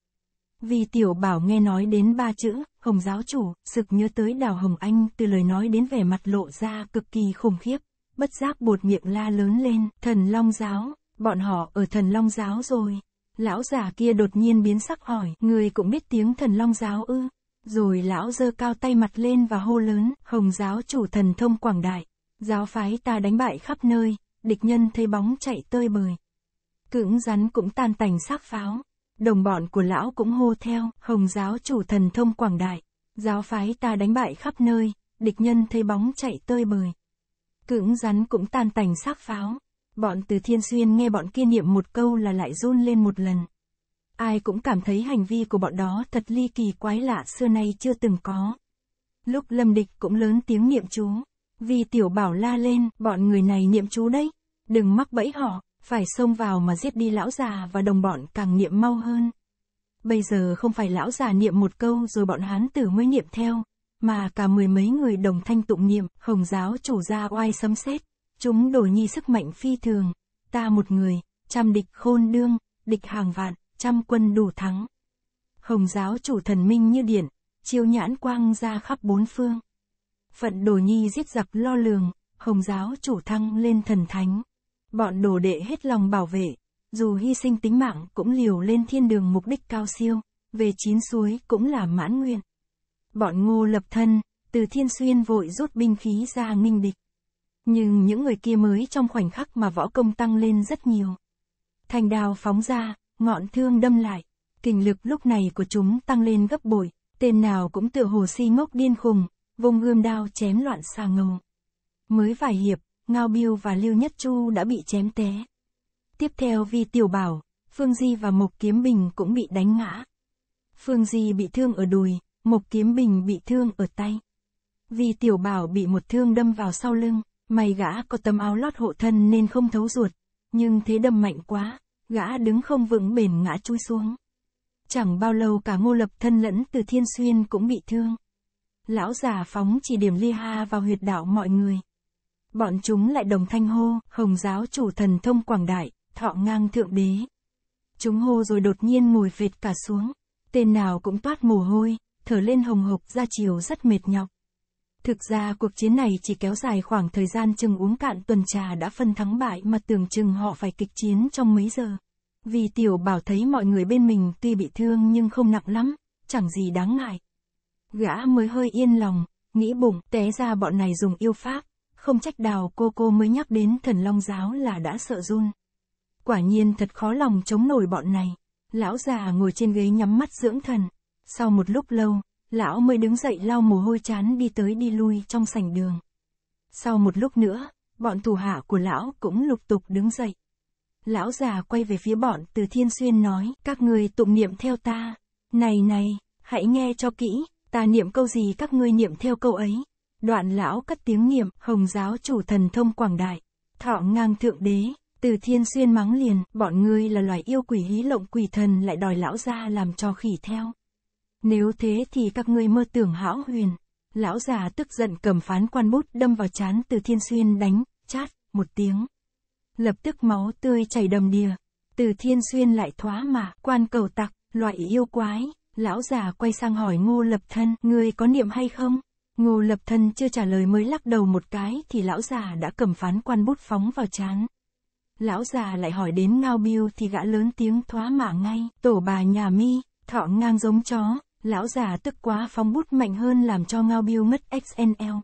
Vì tiểu bảo nghe nói đến ba chữ, Hồng giáo chủ, sực nhớ tới đào Hồng Anh từ lời nói đến vẻ mặt lộ ra cực kỳ khủng khiếp, bất giác bột miệng la lớn lên, thần Long giáo, bọn họ ở thần Long giáo rồi. Lão già kia đột nhiên biến sắc hỏi, người cũng biết tiếng thần Long giáo ư. Rồi lão giơ cao tay mặt lên và hô lớn, Hồng giáo chủ thần thông quảng đại, giáo phái ta đánh bại khắp nơi, địch nhân thấy bóng chạy tơi bời. cưỡng rắn cũng tan tành xác pháo, Đồng bọn của lão cũng hô theo, hồng giáo chủ thần thông quảng đại. Giáo phái ta đánh bại khắp nơi, địch nhân thấy bóng chạy tơi bời. cưỡng rắn cũng tan tành xác pháo. Bọn từ thiên xuyên nghe bọn kia niệm một câu là lại run lên một lần. Ai cũng cảm thấy hành vi của bọn đó thật ly kỳ quái lạ xưa nay chưa từng có. Lúc lâm địch cũng lớn tiếng niệm chú. Vì tiểu bảo la lên, bọn người này niệm chú đấy. Đừng mắc bẫy họ, phải xông vào mà giết đi lão già và đồng bọn càng niệm mau hơn. Bây giờ không phải lão già niệm một câu rồi bọn hán tử mới niệm theo, mà cả mười mấy người đồng thanh tụng niệm, hồng giáo chủ ra oai sấm sét, chúng đổi nhi sức mạnh phi thường, ta một người, trăm địch khôn đương, địch hàng vạn, trăm quân đủ thắng. Hồng giáo chủ thần minh như điện, chiêu nhãn quang ra khắp bốn phương. Phận đồ nhi giết giặc lo lường, hồng giáo chủ thăng lên thần thánh. Bọn đồ đệ hết lòng bảo vệ, dù hy sinh tính mạng cũng liều lên thiên đường mục đích cao siêu, về chín suối cũng là mãn nguyện. Bọn ngô lập thân, từ thiên xuyên vội rút binh khí ra nghinh địch. Nhưng những người kia mới trong khoảnh khắc mà võ công tăng lên rất nhiều. Thành đào phóng ra, ngọn thương đâm lại. Kinh lực lúc này của chúng tăng lên gấp bội, tên nào cũng tựa hồ si ngốc điên khùng, vùng gươm đao chém loạn xà ngầu. Mới vài hiệp, Ngao Biêu và Lưu Nhất Chu đã bị chém té. Tiếp theo Vi tiểu bảo, Phương Di và Mộc Kiếm Bình cũng bị đánh ngã. Phương Di bị thương ở đùi, Mộc Kiếm Bình bị thương ở tay. Vi tiểu bảo bị một thương đâm vào sau lưng, may gã có tấm áo lót hộ thân nên không thấu ruột, nhưng thế đâm mạnh quá, gã đứng không vững bền ngã chui xuống. Chẳng bao lâu cả ngô lập thân lẫn từ thiên xuyên cũng bị thương. Lão già phóng chỉ điểm ly ha vào huyệt đạo mọi người. Bọn chúng lại đồng thanh hô, hồng giáo chủ thần thông quảng đại, thọ ngang thượng đế. Chúng hô rồi đột nhiên ngồi phệt cả xuống. Tên nào cũng toát mồ hôi, thở lên hồng hộc ra chiều rất mệt nhọc. Thực ra cuộc chiến này chỉ kéo dài khoảng thời gian chừng uống cạn tuần trà đã phân thắng bại mà tưởng chừng họ phải kịch chiến trong mấy giờ. Vì tiểu bảo thấy mọi người bên mình tuy bị thương nhưng không nặng lắm, chẳng gì đáng ngại. Gã mới hơi yên lòng, nghĩ bụng, té ra bọn này dùng yêu pháp, không trách đào cô cô mới nhắc đến thần long giáo là đã sợ run. Quả nhiên thật khó lòng chống nổi bọn này. Lão già ngồi trên ghế nhắm mắt dưỡng thần. Sau một lúc lâu, lão mới đứng dậy lau mồ hôi chán đi tới đi lui trong sảnh đường. Sau một lúc nữa, bọn thủ hạ của lão cũng lục tục đứng dậy. Lão già quay về phía bọn từ thiên xuyên nói, các người tụng niệm theo ta. Này này, hãy nghe cho kỹ, ta niệm câu gì các ngươi niệm theo câu ấy. Đoạn lão cất tiếng niệm, hồng giáo chủ thần thông quảng đại, thọ ngang thượng đế, từ thiên xuyên mắng liền, bọn ngươi là loài yêu quỷ hí lộng quỷ thần lại đòi lão ra làm cho khỉ theo. Nếu thế thì các ngươi mơ tưởng hão huyền. Lão già tức giận cầm phán quan bút đâm vào chán từ thiên xuyên đánh, chát, một tiếng. Lập tức máu tươi chảy đầm đìa. Từ thiên xuyên lại thoá mà, quan cầu tặc, loại yêu quái. Lão già quay sang hỏi ngô lập thân, ngươi có niệm hay không? Ngô lập thân chưa trả lời mới lắc đầu một cái thì lão già đã cầm phán quan bút phóng vào chán. Lão già lại hỏi đến ngao biêu thì gã lớn tiếng thoá mạ ngay, tổ bà nhà mi, thọ ngang giống chó, lão già tức quá phóng bút mạnh hơn làm cho ngao biêu ngất XNL.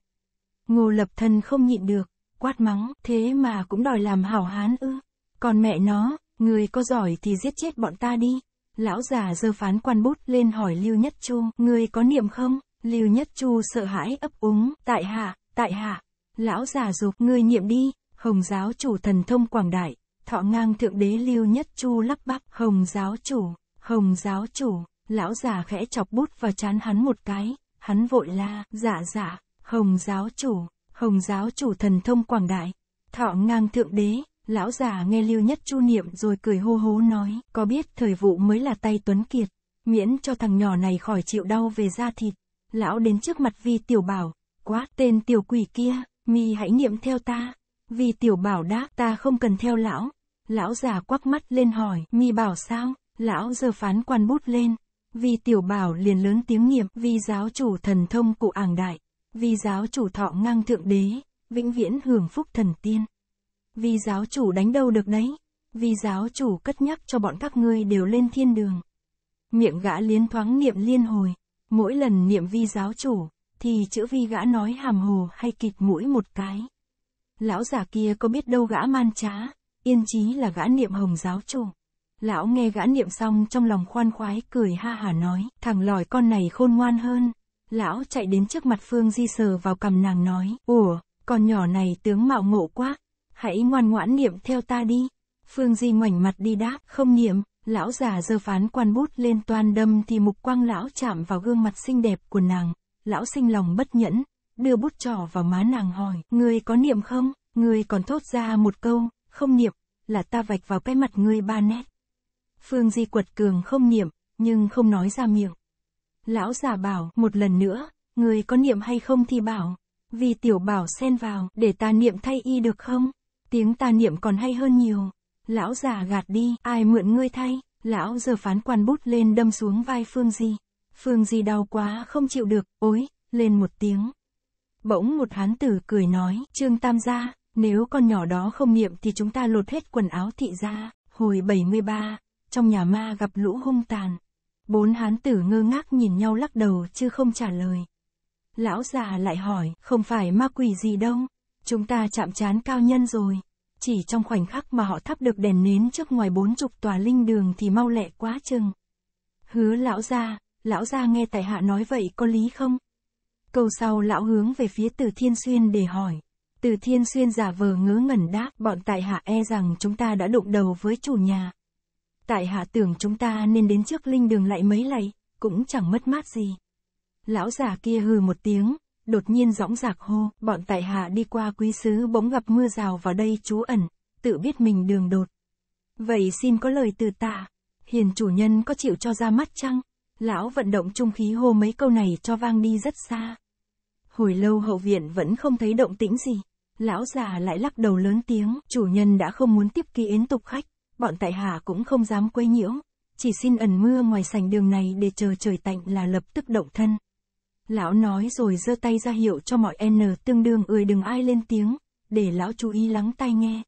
Ngô lập thân không nhịn được, quát mắng, thế mà cũng đòi làm hảo hán ư. Còn mẹ nó, người có giỏi thì giết chết bọn ta đi. Lão già giơ phán quan bút lên hỏi Lưu Nhất Chu, người có niệm không? Lưu Nhất Chu sợ hãi ấp úng, tại hạ, tại hạ. Lão già dục, người niệm đi, Hồng giáo chủ thần thông quảng đại, thọ ngang thượng đế Lưu Nhất Chu lắp bắp, Hồng giáo chủ, Hồng giáo chủ, lão già khẽ chọc bút vào chán hắn một cái, hắn vội la, dạ dạ, Hồng giáo chủ, Hồng giáo chủ thần thông quảng đại, thọ ngang thượng đế, lão già nghe Lưu Nhất Chu niệm rồi cười hô hố nói, có biết thời vụ mới là tay Tuấn Kiệt, miễn cho thằng nhỏ này khỏi chịu đau về da thịt. Lão đến trước mặt Vi Tiểu Bảo, quát tên tiểu quỷ kia, mi hãy niệm theo ta. Vi Tiểu Bảo đáp, ta không cần theo lão. Lão già quắc mắt lên hỏi, mi bảo sao? Lão giờ phán quan bút lên. Vi Tiểu Bảo liền lớn tiếng niệm, vi giáo chủ thần thông cụ ảng đại. Vi giáo chủ thọ ngang thượng đế, vĩnh viễn hưởng phúc thần tiên. Vi giáo chủ đánh đâu được đấy. Vi giáo chủ cất nhắc cho bọn các ngươi đều lên thiên đường. Miệng gã liến thoáng niệm liên hồi. Mỗi lần niệm vi giáo chủ, thì chữ vi gã nói hàm hồ hay kịt mũi một cái. Lão già kia có biết đâu gã man trá, yên chí là gã niệm hồng giáo chủ. Lão nghe gã niệm xong trong lòng khoan khoái cười ha hà nói, thằng lòi con này khôn ngoan hơn. Lão chạy đến trước mặt Phương Di sờ vào cầm nàng nói, ủa, con nhỏ này tướng mạo ngộ quá, hãy ngoan ngoãn niệm theo ta đi. Phương Di ngoảnh mặt đi đáp, không niệm, lão già giơ phán quan bút lên toan đâm thì mục quang lão chạm vào gương mặt xinh đẹp của nàng, lão sinh lòng bất nhẫn, đưa bút trỏ vào má nàng hỏi, ngươi có niệm không? Ngươi còn thốt ra một câu, không niệm, là ta vạch vào cái mặt ngươi ba nét. Phương Di quật cường không niệm, nhưng không nói ra miệng. Lão già bảo, một lần nữa, ngươi có niệm hay không thì bảo. Vì tiểu bảo xen vào, để ta niệm thay y được không? Tiếng ta niệm còn hay hơn nhiều. Lão già gạt đi, ai mượn ngươi thay? Lão giờ phán quan bút lên đâm xuống vai Phương Di. Phương Di đau quá không chịu được, ối, lên một tiếng. Bỗng một hán tử cười nói, Trương Tam gia, nếu con nhỏ đó không niệm thì chúng ta lột hết quần áo thị ra. Hồi 73, trong nhà ma gặp lũ hung tàn. Bốn hán tử ngơ ngác nhìn nhau lắc đầu chứ không trả lời. Lão già lại hỏi, không phải ma quỷ gì đâu. Chúng ta chạm chán cao nhân rồi. Chỉ trong khoảnh khắc mà họ thắp được đèn nến trước ngoài bốn chục tòa linh đường thì mau lẹ quá chừng. Hứa lão gia, lão gia nghe tại hạ nói vậy có lý không? Câu sau lão hướng về phía từ thiên xuyên để hỏi. Từ thiên xuyên giả vờ ngớ ngẩn đáp, bọn tại hạ e rằng chúng ta đã đụng đầu với chủ nhà. Tại hạ tưởng chúng ta nên đến trước linh đường lại mấy lạy, cũng chẳng mất mát gì. Lão già kia hừ một tiếng, đột nhiên dõng dạc hô, bọn tại hạ đi qua quý sứ bỗng gặp mưa rào vào đây trú ẩn, tự biết mình đường đột. Vậy xin có lời từ tạ, hiền chủ nhân có chịu cho ra mắt chăng? Lão vận động trung khí hô mấy câu này cho vang đi rất xa. Hồi lâu hậu viện vẫn không thấy động tĩnh gì. Lão già lại lắc đầu lớn tiếng, chủ nhân đã không muốn tiếp ký yến tục khách, bọn tại hạ cũng không dám quấy nhiễu, chỉ xin ẩn mưa ngoài sảnh đường này để chờ trời tạnh là lập tức động thân. Lão nói rồi giơ tay ra hiệu cho mọi N tương đương ơi đừng ai lên tiếng, để lão chú ý lắng tai nghe.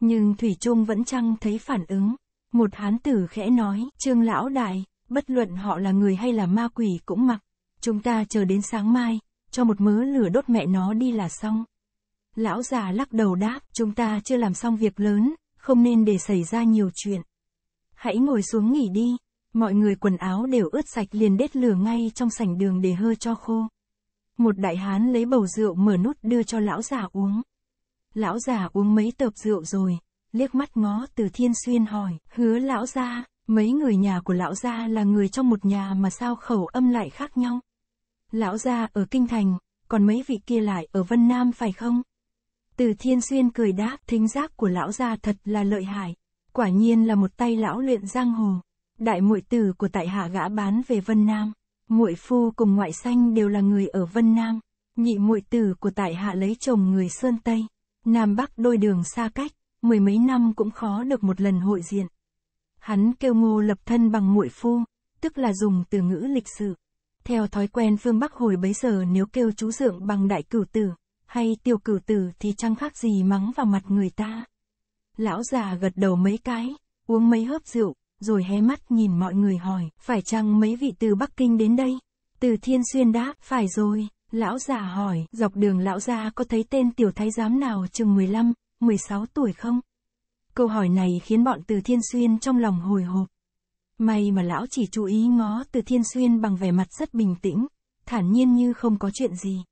Nhưng Thủy Trung vẫn chăng thấy phản ứng. Một hán tử khẽ nói, trương lão đại, bất luận họ là người hay là ma quỷ cũng mặc. Chúng ta chờ đến sáng mai, cho một mớ lửa đốt mẹ nó đi là xong. Lão già lắc đầu đáp, chúng ta chưa làm xong việc lớn, không nên để xảy ra nhiều chuyện. Hãy ngồi xuống nghỉ đi. Mọi người quần áo đều ướt sạch liền đết lửa ngay trong sảnh đường để hơi cho khô. Một đại hán lấy bầu rượu mở nút đưa cho lão già uống. Lão già uống mấy tợp rượu rồi, liếc mắt ngó từ thiên xuyên hỏi, hứa lão gia, mấy người nhà của lão gia là người trong một nhà mà sao khẩu âm lại khác nhau? Lão gia ở Kinh Thành, còn mấy vị kia lại ở Vân Nam phải không? Từ Thiên Xuyên cười đáp, thính giác của lão gia thật là lợi hại. Quả nhiên là một tay lão luyện giang hồ. Đại muội tử của tại hạ gã bán về Vân Nam. Muội phu cùng ngoại xanh đều là người ở Vân Nam. Nhị muội tử của tại hạ lấy chồng người Sơn Tây. Nam Bắc đôi đường xa cách, mười mấy năm cũng khó được một lần hội diện. Hắn kêu ngô lập thân bằng muội phu, tức là dùng từ ngữ lịch sự. Theo thói quen phương Bắc hồi bấy giờ nếu kêu chú dượng bằng đại cửu tử, hay tiểu cửu tử thì chẳng khác gì mắng vào mặt người ta. Lão già gật đầu mấy cái, uống mấy hớp rượu, rồi hé mắt nhìn mọi người hỏi, phải chăng mấy vị từ Bắc Kinh đến đây? Từ Thiên Xuyên đáp, phải rồi. Lão già hỏi, dọc đường lão già có thấy tên tiểu thái giám nào chừng 15, 16 tuổi không? Câu hỏi này khiến bọn từ Thiên Xuyên trong lòng hồi hộp. May mà lão chỉ chú ý ngó từ Thiên Xuyên bằng vẻ mặt rất bình tĩnh, thản nhiên như không có chuyện gì.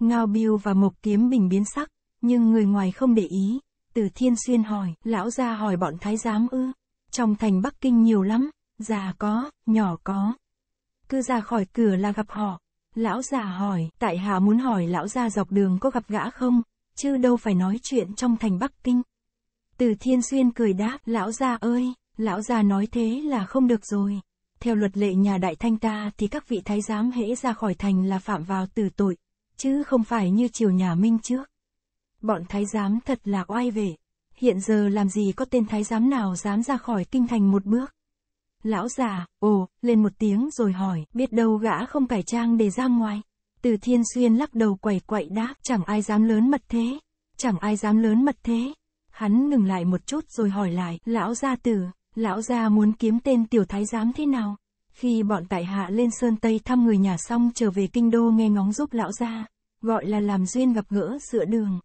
Ngao Biêu và Mộc Kiếm Bình biến sắc, nhưng người ngoài không để ý. Từ Thiên Xuyên hỏi, lão ra hỏi bọn thái giám ư. Trong thành Bắc Kinh nhiều lắm, già có, nhỏ có. Cứ ra khỏi cửa là gặp họ. Lão già hỏi, tại hạ muốn hỏi lão gia dọc đường có gặp gã không, chứ đâu phải nói chuyện trong thành Bắc Kinh. Từ Thiên Xuyên cười đáp, lão già ơi, lão già nói thế là không được rồi. Theo luật lệ nhà đại thanh ta thì các vị thái giám hễ ra khỏi thành là phạm vào tử tội, chứ không phải như triều nhà Minh trước. Bọn thái giám thật là oai vệ. Hiện giờ làm gì có tên thái giám nào dám ra khỏi kinh thành một bước. Lão già, ồ, lên một tiếng rồi hỏi, biết đâu gã không cải trang để ra ngoài. Từ thiên xuyên lắc đầu quẩy quậy đáp, chẳng ai dám lớn mật thế. Chẳng ai dám lớn mật thế. Hắn ngừng lại một chút rồi hỏi lại, lão gia tử, lão gia muốn kiếm tên tiểu thái giám thế nào? Khi bọn tại hạ lên Sơn Tây thăm người nhà xong trở về kinh đô nghe ngóng giúp lão gia, gọi là làm duyên gặp gỡ giữa đường.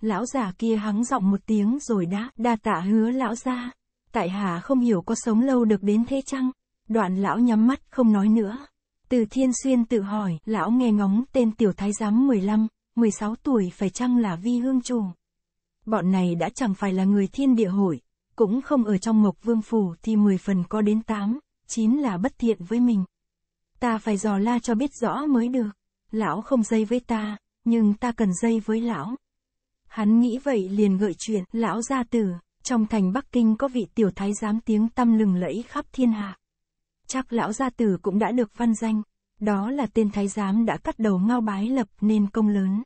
Lão già kia hắng giọng một tiếng rồi đã đa tạ hứa lão gia. Tại hạ không hiểu có sống lâu được đến thế chăng? Đoạn lão nhắm mắt không nói nữa. Từ thiên xuyên tự hỏi, lão nghe ngóng tên tiểu thái giám 15, 16 tuổi phải chăng là vi hương chủ? Bọn này đã chẳng phải là người thiên địa hội, cũng không ở trong mộc vương phủ thì 10 phần có đến 8, 9 là bất thiện với mình. Ta phải dò la cho biết rõ mới được. Lão không dây với ta, nhưng ta cần dây với lão. Hắn nghĩ vậy liền gợi chuyện, lão gia tử, trong thành Bắc Kinh có vị tiểu thái giám tiếng tăm lừng lẫy khắp thiên hạ. Chắc lão gia tử cũng đã được văn danh, đó là tên thái giám đã cắt đầu ngao bái lập nên công lớn.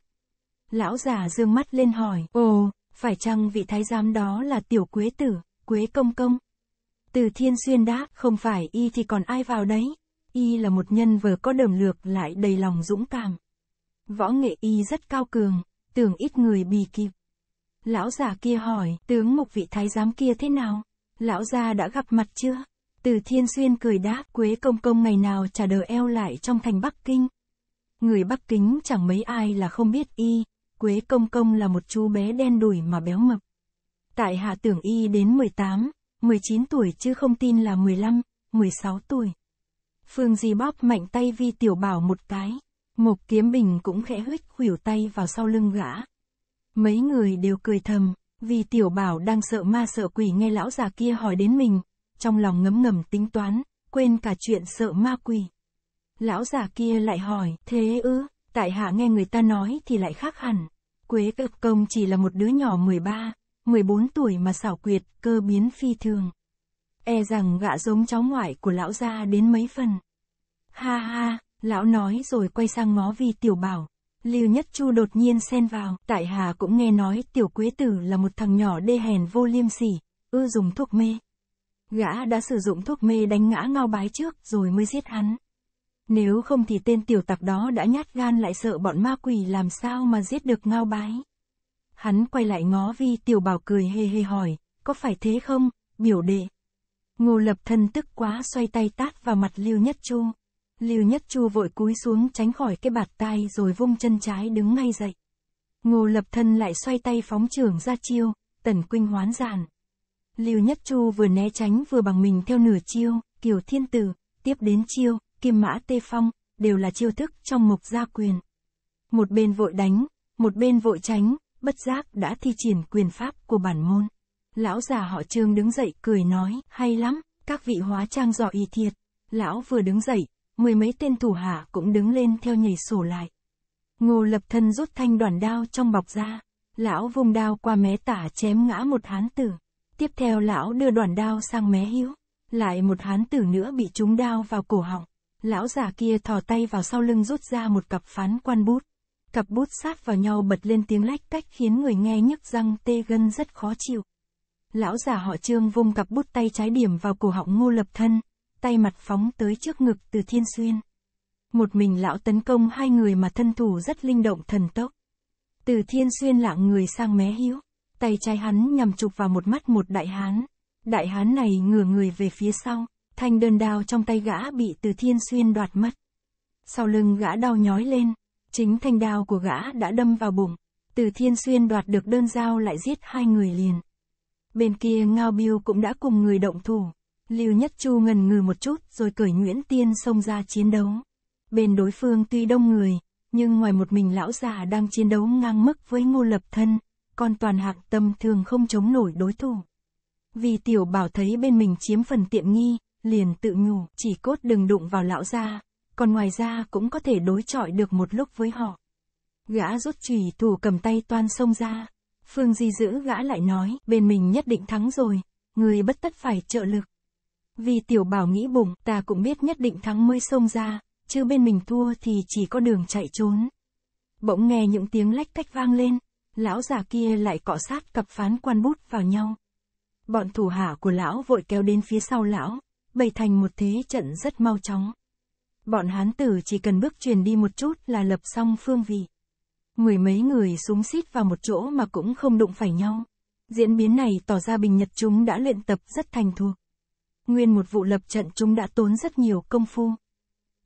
Lão già dương mắt lên hỏi, ồ, phải chăng vị thái giám đó là tiểu quế tử, quế công công? Từ thiên xuyên đáp, không phải y thì còn ai vào đấy. Y là một nhân vừa có đờm lược lại đầy lòng dũng cảm. Võ nghệ y rất cao cường, tưởng ít người bì kịp. Lão già kia hỏi, tướng mục vị thái giám kia thế nào? Lão già đã gặp mặt chưa? Từ Thiên Xuyên cười đáp, Quế Công Công ngày nào trả đờ eo lại trong thành Bắc Kinh. Người Bắc Kính chẳng mấy ai là không biết y, Quế Công Công là một chú bé đen đủi mà béo mập. Tại hạ tưởng y đến 18, 19 tuổi chứ không tin là 15, 16 tuổi. Phương Di bóp mạnh tay Vi Tiểu Bảo một cái. Một kiếm bình cũng khẽ huyết khuỷu tay vào sau lưng gã. Mấy người đều cười thầm, vì Tiểu Bảo đang sợ ma sợ quỷ nghe lão già kia hỏi đến mình, trong lòng ngấm ngầm tính toán, quên cả chuyện sợ ma quỷ. Lão già kia lại hỏi, thế ư, tại hạ nghe người ta nói thì lại khác hẳn. Quế cực công chỉ là một đứa nhỏ 13, 14 tuổi mà xảo quyệt, cơ biến phi thường. E rằng gã giống cháu ngoại của lão gia đến mấy phần. Ha ha, lão nói rồi quay sang ngó vi tiểu bảo. Lưu Nhất Chu đột nhiên xen vào, tại hà cũng nghe nói tiểu quế tử là một thằng nhỏ đê hèn vô liêm sỉ, ưa dùng thuốc mê. Gã đã sử dụng thuốc mê đánh ngã ngao bái trước rồi mới giết hắn. Nếu không thì tên tiểu tặc đó đã nhát gan lại sợ bọn ma quỷ làm sao mà giết được ngao bái. Hắn quay lại ngó vi tiểu bảo cười hề hề hỏi, có phải thế không, biểu đệ. Ngô lập thân tức quá xoay tay tát vào mặt Lưu Nhất Chu. Lưu Nhất Chu vội cúi xuống tránh khỏi cái bạt tai rồi vung chân trái đứng ngay dậy. Ngô lập thân lại xoay tay phóng trưởng ra chiêu, tần quynh hoán giản. Lưu Nhất Chu vừa né tránh vừa bằng mình theo nửa chiêu, kiều thiên tử, tiếp đến chiêu, kim mã tê phong, đều là chiêu thức trong mục gia quyền. Một bên vội đánh, một bên vội tránh, bất giác đã thi triển quyền pháp của bản môn. Lão già họ trương đứng dậy cười nói, hay lắm, các vị hóa trang giỏi y thiệt. Lão vừa đứng dậy, mười mấy tên thủ hạ cũng đứng lên theo nhảy sổ lại. Ngô lập thân rút thanh đoàn đao trong bọc ra. Lão vùng đao qua mé tả chém ngã một hán tử. Tiếp theo lão đưa đoàn đao sang mé hữu. Lại một hán tử nữa bị trúng đao vào cổ họng. Lão già kia thò tay vào sau lưng rút ra một cặp phán quan bút. Cặp bút sát vào nhau bật lên tiếng lách cách khiến người nghe nhức răng tê gân rất khó chịu. Lão già họ trương vung cặp bút tay trái điểm vào cổ họng ngô lập thân, tay mặt phóng tới trước ngực từ thiên xuyên. Một mình lão tấn công hai người mà thân thủ rất linh động thần tốc. Từ thiên xuyên lạng người sang mé hiếu, tay trái hắn nhằm chụp vào một mắt một đại hán. Đại hán này ngửa người về phía sau, thanh đơn đao trong tay gã bị từ thiên xuyên đoạt mất. Sau lưng gã đau nhói lên, chính thanh đao của gã đã đâm vào bụng. Từ thiên xuyên đoạt được đơn dao lại giết hai người liền. Bên kia Ngao Biêu cũng đã cùng người động thủ. Lưu Nhất Chu ngần ngừ một chút rồi cởi Nguyễn Tiên xông ra chiến đấu. Bên đối phương tuy đông người, nhưng ngoài một mình lão già đang chiến đấu ngang mức với ngô lập thân, còn toàn hạc tâm thường không chống nổi đối thủ. Vì tiểu bảo thấy bên mình chiếm phần tiện nghi, liền tự nhủ, chỉ cốt đừng đụng vào lão gia, còn ngoài ra cũng có thể đối chọi được một lúc với họ. Gã rút chùy thủ cầm tay toan xông ra. Phương Di giữ gã lại nói, bên mình nhất định thắng rồi, người bất tất phải trợ lực. Vì tiểu bảo nghĩ bụng, ta cũng biết nhất định thắng mới xông ra, chứ bên mình thua thì chỉ có đường chạy trốn. Bỗng nghe những tiếng lách cách vang lên, lão già kia lại cọ sát cặp phán quan bút vào nhau. Bọn thủ hạ của lão vội kéo đến phía sau lão, bày thành một thế trận rất mau chóng. Bọn hán tử chỉ cần bước truyền đi một chút là lập xong phương vị. Mười mấy người súng xít vào một chỗ mà cũng không đụng phải nhau. Diễn biến này tỏ ra Bình Nhật chúng đã luyện tập rất thành thuộc. Nguyên một vụ lập trận chúng đã tốn rất nhiều công phu.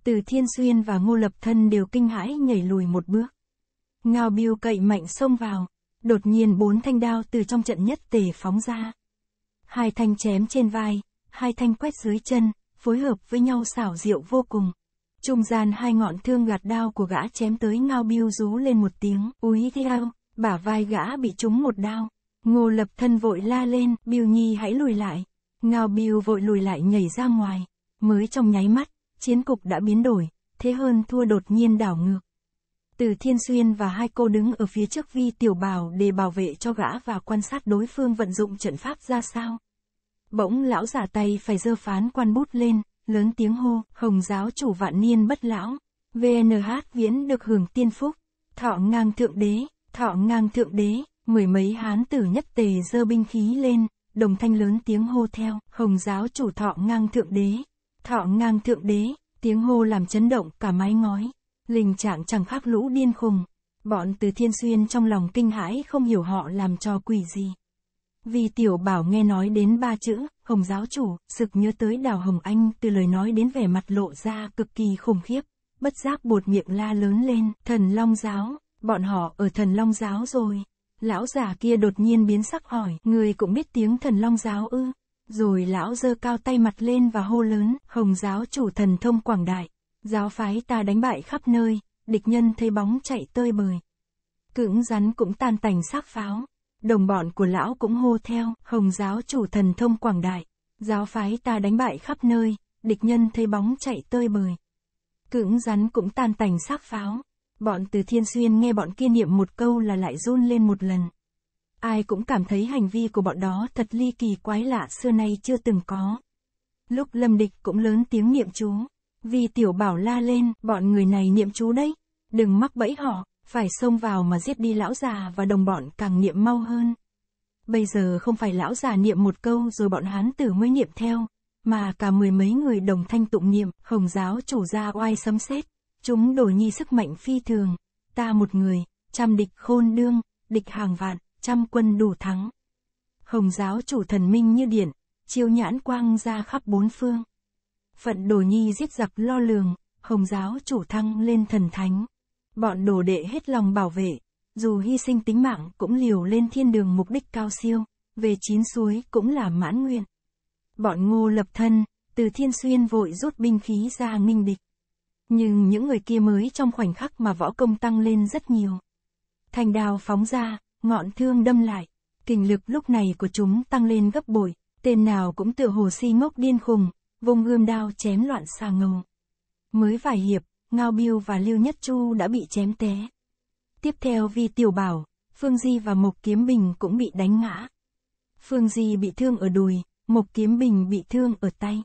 Từ Thiên Xuyên và Ngô Lập Thân đều kinh hãi nhảy lùi một bước. Ngao biêu cậy mạnh xông vào. Đột nhiên bốn thanh đao từ trong trận nhất tề phóng ra. Hai thanh chém trên vai, hai thanh quét dưới chân, phối hợp với nhau xảo diệu vô cùng. Trung gian hai ngọn thương gạt đao của gã chém tới ngao biêu rú lên một tiếng, úi theo, bả vai gã bị trúng một đao. Ngô lập thân vội la lên, biêu nhi hãy lùi lại. Ngao biêu vội lùi lại nhảy ra ngoài. Mới trong nháy mắt, chiến cục đã biến đổi, thế hơn thua đột nhiên đảo ngược. Từ Thiên Xuyên và hai cô đứng ở phía trước Vi Tiểu Bảo để bảo vệ cho gã và quan sát đối phương vận dụng trận pháp ra sao. Bỗng lão giả tay phải giơ phán quan bút lên, lớn tiếng hô, hồng giáo chủ vạn niên bất lão, VNH viễn được hưởng tiên phúc, thọ ngang thượng đế, thọ ngang thượng đế, mười mấy hán tử nhất tề giơ binh khí lên, đồng thanh lớn tiếng hô theo, hồng giáo chủ thọ ngang thượng đế, thọ ngang thượng đế, tiếng hô làm chấn động cả mái ngói, linh trạng chẳng khác lũ điên khùng, bọn từ thiên xuyên trong lòng kinh hãi không hiểu họ làm cho quỷ gì. Vì tiểu bảo nghe nói đến ba chữ, hồng giáo chủ, sực nhớ tới đào hồng anh từ lời nói đến vẻ mặt lộ ra cực kỳ khủng khiếp, bất giác buột miệng la lớn lên, thần long giáo, bọn họ ở thần long giáo rồi. Lão già kia đột nhiên biến sắc hỏi, người cũng biết tiếng thần long giáo ư. Rồi lão giơ cao tay mặt lên và hô lớn, hồng giáo chủ thần thông quảng đại. Giáo phái ta đánh bại khắp nơi, địch nhân thấy bóng chạy tơi bời. cưỡng rắn cũng tan tành xác pháo. Đồng bọn của lão cũng hô theo, hồng giáo chủ thần thông quảng đại. Giáo phái ta đánh bại khắp nơi, địch nhân thấy bóng chạy tơi bời. cưỡng rắn cũng tan tành xác pháo. Bọn từ thiên xuyên nghe bọn kia niệm một câu là lại run lên một lần. Ai cũng cảm thấy hành vi của bọn đó thật ly kỳ quái lạ xưa nay chưa từng có. Lúc lâm địch cũng lớn tiếng niệm chú. Vì tiểu bảo la lên, bọn người này niệm chú đấy. Đừng mắc bẫy họ, phải xông vào mà giết đi lão già và đồng bọn càng niệm mau hơn. Bây giờ không phải lão già niệm một câu rồi bọn hán tử mới niệm theo, mà cả mười mấy người đồng thanh tụng niệm, hồng giáo chủ gia oai sấm sét, chúng đổ nhi sức mạnh phi thường, ta một người, trăm địch khôn đương, địch hàng vạn, trăm quân đủ thắng. Hồng giáo chủ thần minh như điện, chiêu nhãn quang ra khắp bốn phương. Phận đồ nhi giết giặc lo lường, hồng giáo chủ thăng lên thần thánh. Bọn đồ đệ hết lòng bảo vệ, dù hy sinh tính mạng cũng liều lên thiên đường mục đích cao siêu, về chín suối cũng là mãn nguyện. Bọn ngô lập thân, từ thiên xuyên vội rút binh khí ra nghinh địch. Nhưng những người kia mới trong khoảnh khắc mà võ công tăng lên rất nhiều. Thành đào phóng ra, ngọn thương đâm lại. Kình lực lúc này của chúng tăng lên gấp bội, tên nào cũng tựa hồ si ngốc điên khùng, vùng gươm đao chém loạn xà ngầu. Mới vài hiệp, Ngao Biêu và Lưu Nhất Chu đã bị chém té. Tiếp theo Vi Tiểu Bảo, Phương Di và Mộc Kiếm Bình cũng bị đánh ngã. Phương Di bị thương ở đùi, Mộc Kiếm Bình bị thương ở tay.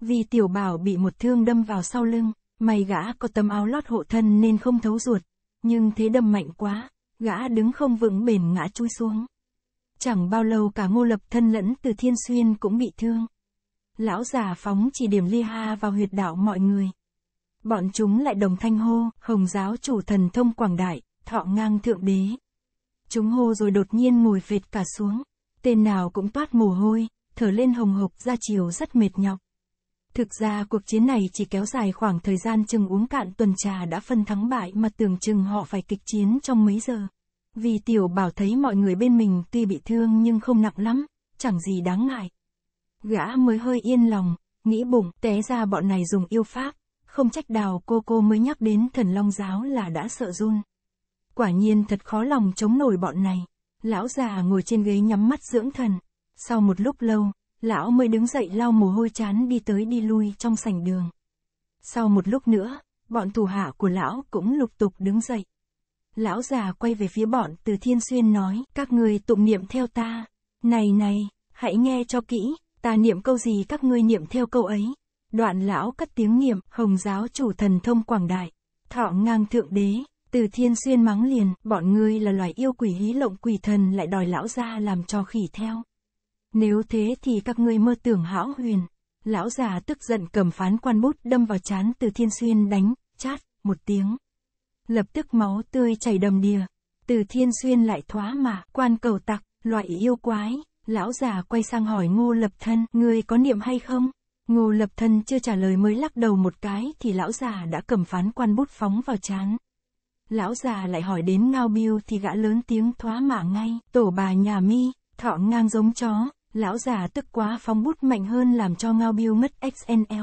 Vi Tiểu Bảo bị một thương đâm vào sau lưng, may gã có tấm áo lót hộ thân nên không thấu ruột, nhưng thế đâm mạnh quá, gã đứng không vững bền ngã chui xuống. Chẳng bao lâu cả ngô lập thân lẫn từ thiên xuyên cũng bị thương. Lão già phóng chỉ điểm ly ha vào huyệt đạo mọi người. Bọn chúng lại đồng thanh hô, hồng giáo chủ thần thông quảng đại, thọ ngang thượng đế. Chúng hô rồi đột nhiên ngồi phệt cả xuống. Tên nào cũng toát mồ hôi, thở lên hồng hộc ra chiều rất mệt nhọc. Thực ra cuộc chiến này chỉ kéo dài khoảng thời gian chừng uống cạn tuần trà đã phân thắng bại mà tưởng chừng họ phải kịch chiến trong mấy giờ. Vì tiểu bảo thấy mọi người bên mình tuy bị thương nhưng không nặng lắm, chẳng gì đáng ngại. Gã mới hơi yên lòng, nghĩ bụng, té ra bọn này dùng yêu pháp, không trách đào cô cô mới nhắc đến thần long giáo là đã sợ run. Quả nhiên thật khó lòng chống nổi bọn này. Lão già ngồi trên ghế nhắm mắt dưỡng thần. Sau một lúc lâu, lão mới đứng dậy lau mồ hôi chán đi tới đi lui trong sảnh đường. Sau một lúc nữa, bọn thủ hạ của lão cũng lục tục đứng dậy. Lão già quay về phía bọn từ thiên xuyên nói, các người tụng niệm theo ta. Này này, hãy nghe cho kỹ, ta niệm câu gì các ngươi niệm theo câu ấy. Đoạn lão cất tiếng niệm, hồng giáo chủ thần thông quảng đại, thọ ngang thượng đế, từ thiên xuyên mắng liền, bọn ngươi là loài yêu quỷ hí lộng quỷ thần lại đòi lão ra làm cho khỉ theo. Nếu thế thì các ngươi mơ tưởng hão huyền. Lão già tức giận cầm phán quan bút đâm vào chán từ thiên xuyên đánh, chát, một tiếng. Lập tức máu tươi chảy đầm đìa. Từ thiên xuyên lại thoá mà, quan cầu tặc, loại yêu quái. Lão già quay sang hỏi ngô lập thân, ngươi có niệm hay không? Ngô lập thân chưa trả lời mới lắc đầu một cái thì lão già đã cầm phán quan bút phóng vào chán. Lão già lại hỏi đến ngao biêu thì gã lớn tiếng thoá mả ngay, tổ bà nhà mi, thọ ngang giống chó, lão già tức quá phóng bút mạnh hơn làm cho ngao biêu mất XNL.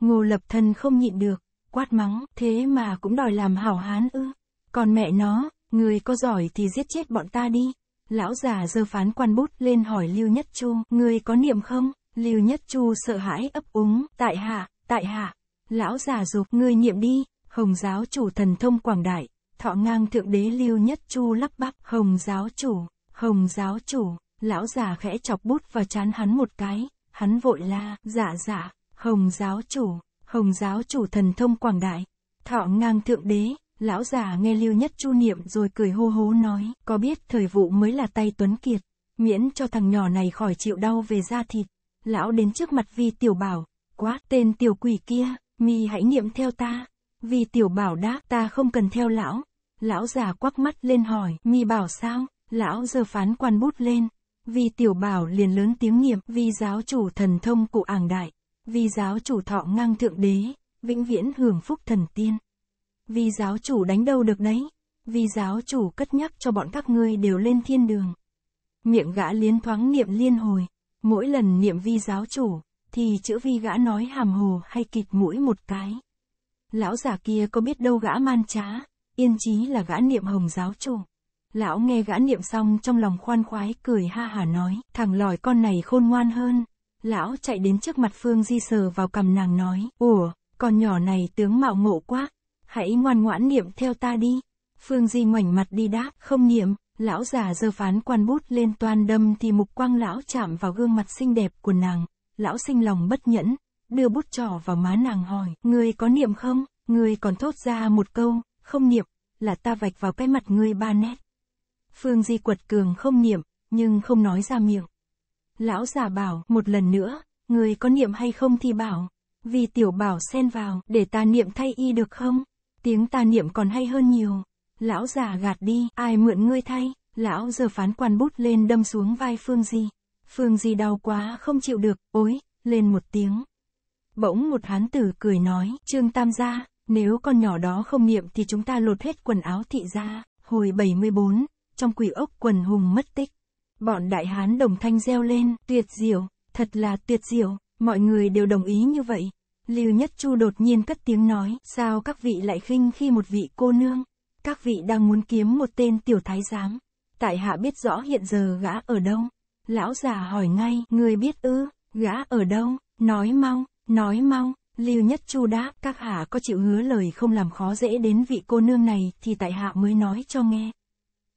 Ngô lập thân không nhịn được, quát mắng, thế mà cũng đòi làm hảo hán ư. Còn mẹ nó, người có giỏi thì giết chết bọn ta đi. Lão già giơ phán quan bút lên hỏi Lưu Nhất Chu, người có niệm không? Lưu Nhất Chu sợ hãi ấp úng, tại hạ, tại hạ. Lão già dục, ngươi niệm đi, hồng giáo chủ thần thông quảng đại, Thọ ngang thượng đế lưu nhất chu lắp bắp, hồng giáo chủ, hồng giáo chủ, lão già khẽ chọc bút và chán hắn một cái, hắn vội la, dạ dạ, hồng giáo chủ, hồng giáo chủ thần thông quảng đại, thọ ngang thượng đế, lão già nghe lưu nhất chu niệm rồi cười hô hố nói, có biết thời vụ mới là tay tuấn kiệt, miễn cho thằng nhỏ này khỏi chịu đau về da thịt, lão đến trước mặt vi tiểu bảo, quá, tên tiểu quỷ kia, mi hãy niệm theo ta, vi tiểu bảo đáp, ta không cần theo lão, lão già quắc mắt lên hỏi, mi bảo sao, lão giờ phán quan bút lên, vi tiểu bảo liền lớn tiếng niệm, vi giáo chủ thần thông cụ ảng đại, vi giáo chủ thọ ngang thượng đế, vĩnh viễn hưởng phúc thần tiên. Vi giáo chủ đánh đâu được đấy, vi giáo chủ cất nhắc cho bọn các ngươi đều lên thiên đường. Miệng gã liến thoáng niệm liên hồi, mỗi lần niệm vi giáo chủ, thì chữ vi gã nói hàm hồ hay kịt mũi một cái. Lão già kia có biết đâu gã man trá, yên chí là gã niệm hồng giáo chủ. Lão nghe gã niệm xong trong lòng khoan khoái cười ha hả nói, thằng lòi con này khôn ngoan hơn. Lão chạy đến trước mặt Phương Di sờ vào cầm nàng nói, ủa, con nhỏ này tướng mạo ngộ quá, hãy ngoan ngoãn niệm theo ta đi. Phương Di ngoảnh mặt đi đáp, không niệm, lão già giơ phán quan bút lên toan đâm thì mục quang lão chạm vào gương mặt xinh đẹp của nàng, lão sinh lòng bất nhẫn, đưa bút trỏ vào má nàng hỏi, ngươi có niệm không? Ngươi còn thốt ra một câu, không niệm, là ta vạch vào cái mặt ngươi ba nét. Phương Di quật cường không niệm, nhưng không nói ra miệng. Lão già bảo, một lần nữa, người có niệm hay không thì bảo. Vì tiểu bảo xen vào, để ta niệm thay y được không? Tiếng ta niệm còn hay hơn nhiều. Lão già gạt đi, ai mượn ngươi thay? Lão giờ phán quan bút lên đâm xuống vai Phương Di. Phương Di đau quá không chịu được, ối, lên một tiếng. Bỗng một hán tử cười nói, Trương Tam gia, nếu con nhỏ đó không niệm thì chúng ta lột hết quần áo thị ra. Hồi 74, trong quỷ ốc quần hùng mất tích. Bọn đại hán đồng thanh reo lên, tuyệt diệu, thật là tuyệt diệu, mọi người đều đồng ý như vậy. Lưu Nhất Chu đột nhiên cất tiếng nói, sao các vị lại khinh khi một vị cô nương? Các vị đang muốn kiếm một tên tiểu thái giám. Tại hạ biết rõ hiện giờ gã ở đâu. Lão già hỏi ngay, người biết ư, gã ở đâu, nói mau, nói mau. Lưu Nhất Chu đáp, các hạ có chịu hứa lời không làm khó dễ đến vị cô nương này thì tại hạ mới nói cho nghe.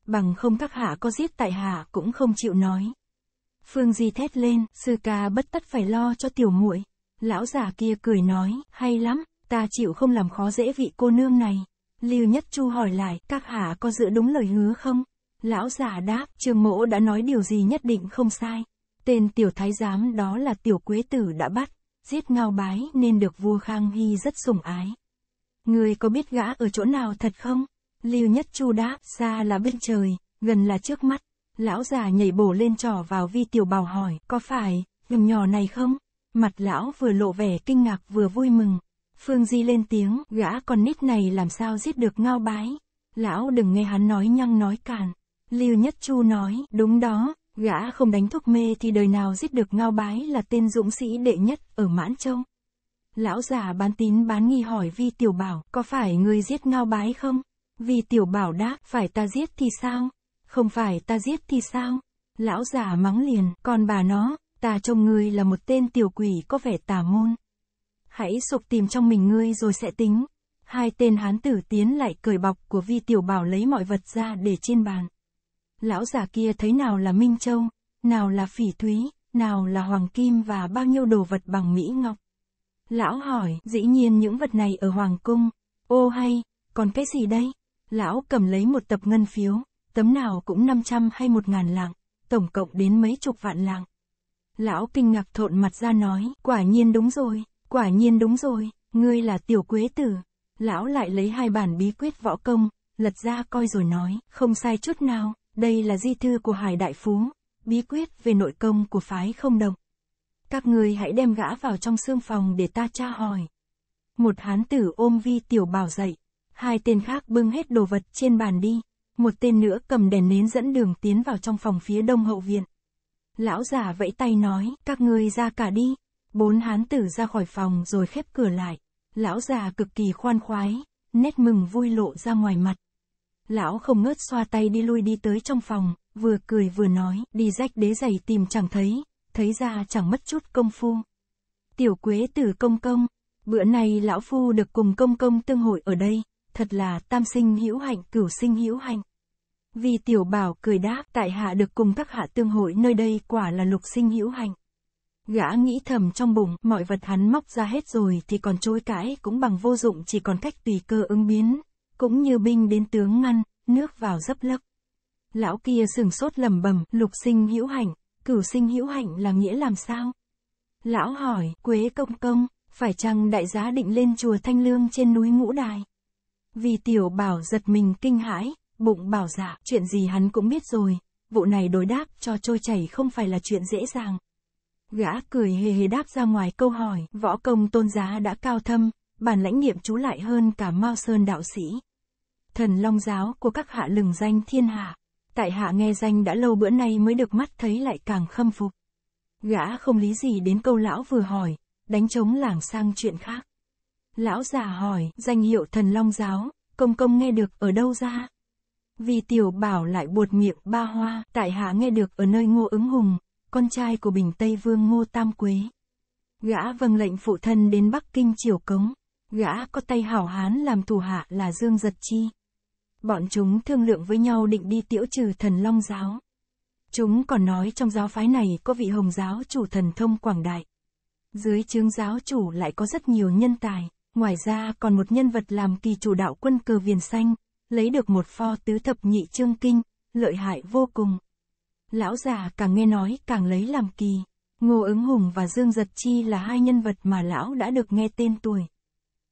Bằng không các hạ có giết tại hạ cũng không chịu nói. Phương Di thét lên, sư ca bất tất phải lo cho tiểu muội. Lão già kia cười nói, hay lắm, ta chịu không làm khó dễ vị cô nương này. Lưu Nhất Chu hỏi lại, các hạ có giữ đúng lời hứa không? Lão già đáp, trương mỗ đã nói điều gì nhất định không sai. Tên tiểu thái giám đó là tiểu quế tử đã bắt, giết ngao bái nên được vua Khang Hy rất sủng ái. Người có biết gã ở chỗ nào thật không? Lưu Nhất Chu đáp, xa là bên trời, gần là trước mắt. Lão già nhảy bổ lên trò vào vi tiểu bào hỏi, có phải, nhầm nhỏ này không? Mặt lão vừa lộ vẻ kinh ngạc vừa vui mừng. Phương Di lên tiếng, gã con nít này làm sao giết được ngao bái. Lão đừng nghe hắn nói nhăng nói càn. Lưu Nhất Chu nói, đúng đó, gã không đánh thuốc mê thì đời nào giết được ngao bái là tên dũng sĩ đệ nhất ở Mãn Châu. Lão già bán tín bán nghi hỏi Vi Tiểu Bảo, có phải người giết ngao bái không? Vì Tiểu Bảo đáp, phải ta giết thì sao? Không phải ta giết thì sao? Lão già mắng liền, còn bà nó, ta trông ngươi là một tên tiểu quỷ có vẻ tà môn. Hãy sục tìm trong mình ngươi rồi sẽ tính. Hai tên hán tử tiến lại cởi bọc của Vi Tiểu Bảo lấy mọi vật ra để trên bàn. Lão già kia thấy nào là Minh Châu, nào là phỉ thúy, nào là hoàng kim và bao nhiêu đồ vật bằng mỹ ngọc. Lão hỏi, dĩ nhiên những vật này ở hoàng cung. Ô hay, còn cái gì đây? Lão cầm lấy một tập ngân phiếu, tấm nào cũng 500 hay 1 ngàn lạng, tổng cộng đến mấy chục vạn lạng. Lão kinh ngạc thộn mặt ra nói, quả nhiên đúng rồi, quả nhiên đúng rồi, ngươi là tiểu quế tử. Lão lại lấy hai bản bí quyết võ công, lật ra coi rồi nói, không sai chút nào, đây là di thư của Hải Đại Phú, bí quyết về nội công của phái không đồng. Các người hãy đem gã vào trong xương phòng để ta tra hỏi. Một hán tử ôm vi tiểu bảo dậy, hai tên khác bưng hết đồ vật trên bàn đi, một tên nữa cầm đèn nến dẫn đường tiến vào trong phòng phía đông hậu viện. Lão già vẫy tay nói, các ngươi ra cả đi. Bốn hán tử ra khỏi phòng rồi khép cửa lại. Lão già cực kỳ khoan khoái, nét mừng vui lộ ra ngoài mặt. Lão không ngớt xoa tay đi lui đi tới trong phòng, vừa cười vừa nói, đi rách đế giày tìm chẳng thấy, thấy ra chẳng mất chút công phu. Tiểu quế tử công công, bữa nay lão phu được cùng công công tương hội ở đây, thật là tam sinh hữu hạnh cửu sinh hữu hạnh. Vì tiểu bảo cười đáp, tại hạ được cùng các hạ tương hội nơi đây quả là lục sinh hữu hạnh. Gã nghĩ thầm trong bụng, mọi vật hắn móc ra hết rồi thì còn chối cãi cũng bằng vô dụng chỉ còn cách tùy cơ ứng biến, cũng như binh đến tướng ngăn, nước vào dấp lấp. Lão kia sừng sốt lầm bầm, lục sinh hữu hạnh, cửu sinh hữu hạnh là nghĩa làm sao? Lão hỏi, Quế công công, phải chăng đại giá định lên chùa Thanh Lương trên núi Ngũ Đài? Vì tiểu bảo giật mình kinh hãi, bụng bảo dạ, chuyện gì hắn cũng biết rồi, vụ này đối đáp cho trôi chảy không phải là chuyện dễ dàng. Gã cười hề hề đáp ra ngoài câu hỏi, võ công tôn giá đã cao thâm, bản lãnh nghiệm chú lại hơn cả Mao Sơn đạo sĩ. Thần Long giáo của các hạ lừng danh thiên hạ, tại hạ nghe danh đã lâu bữa nay mới được mắt thấy lại càng khâm phục. Gã không lý gì đến câu lão vừa hỏi, đánh trống lảng sang chuyện khác. Lão già hỏi, danh hiệu thần long giáo, công công nghe được ở đâu ra? Vì tiểu bảo lại buột miệng ba hoa, tại hạ nghe được ở nơi ngô ứng hùng, con trai của Bình Tây Vương Ngô Tam Quế. Gã vâng lệnh phụ thân đến Bắc Kinh triều cống, gã có tay hảo hán làm thủ hạ là Dương Giật Chi. Bọn chúng thương lượng với nhau định đi tiễu trừ thần long giáo. Chúng còn nói trong giáo phái này có vị hồng giáo chủ thần thông quảng đại. Dưới chương giáo chủ lại có rất nhiều nhân tài, ngoài ra còn một nhân vật làm kỳ chủ đạo quân cờ viền xanh, lấy được một pho tứ thập nhị chương kinh, lợi hại vô cùng. Lão già càng nghe nói càng lấy làm kỳ. Ngô ứng hùng và Dương Giật Chi là hai nhân vật mà lão đã được nghe tên tuổi.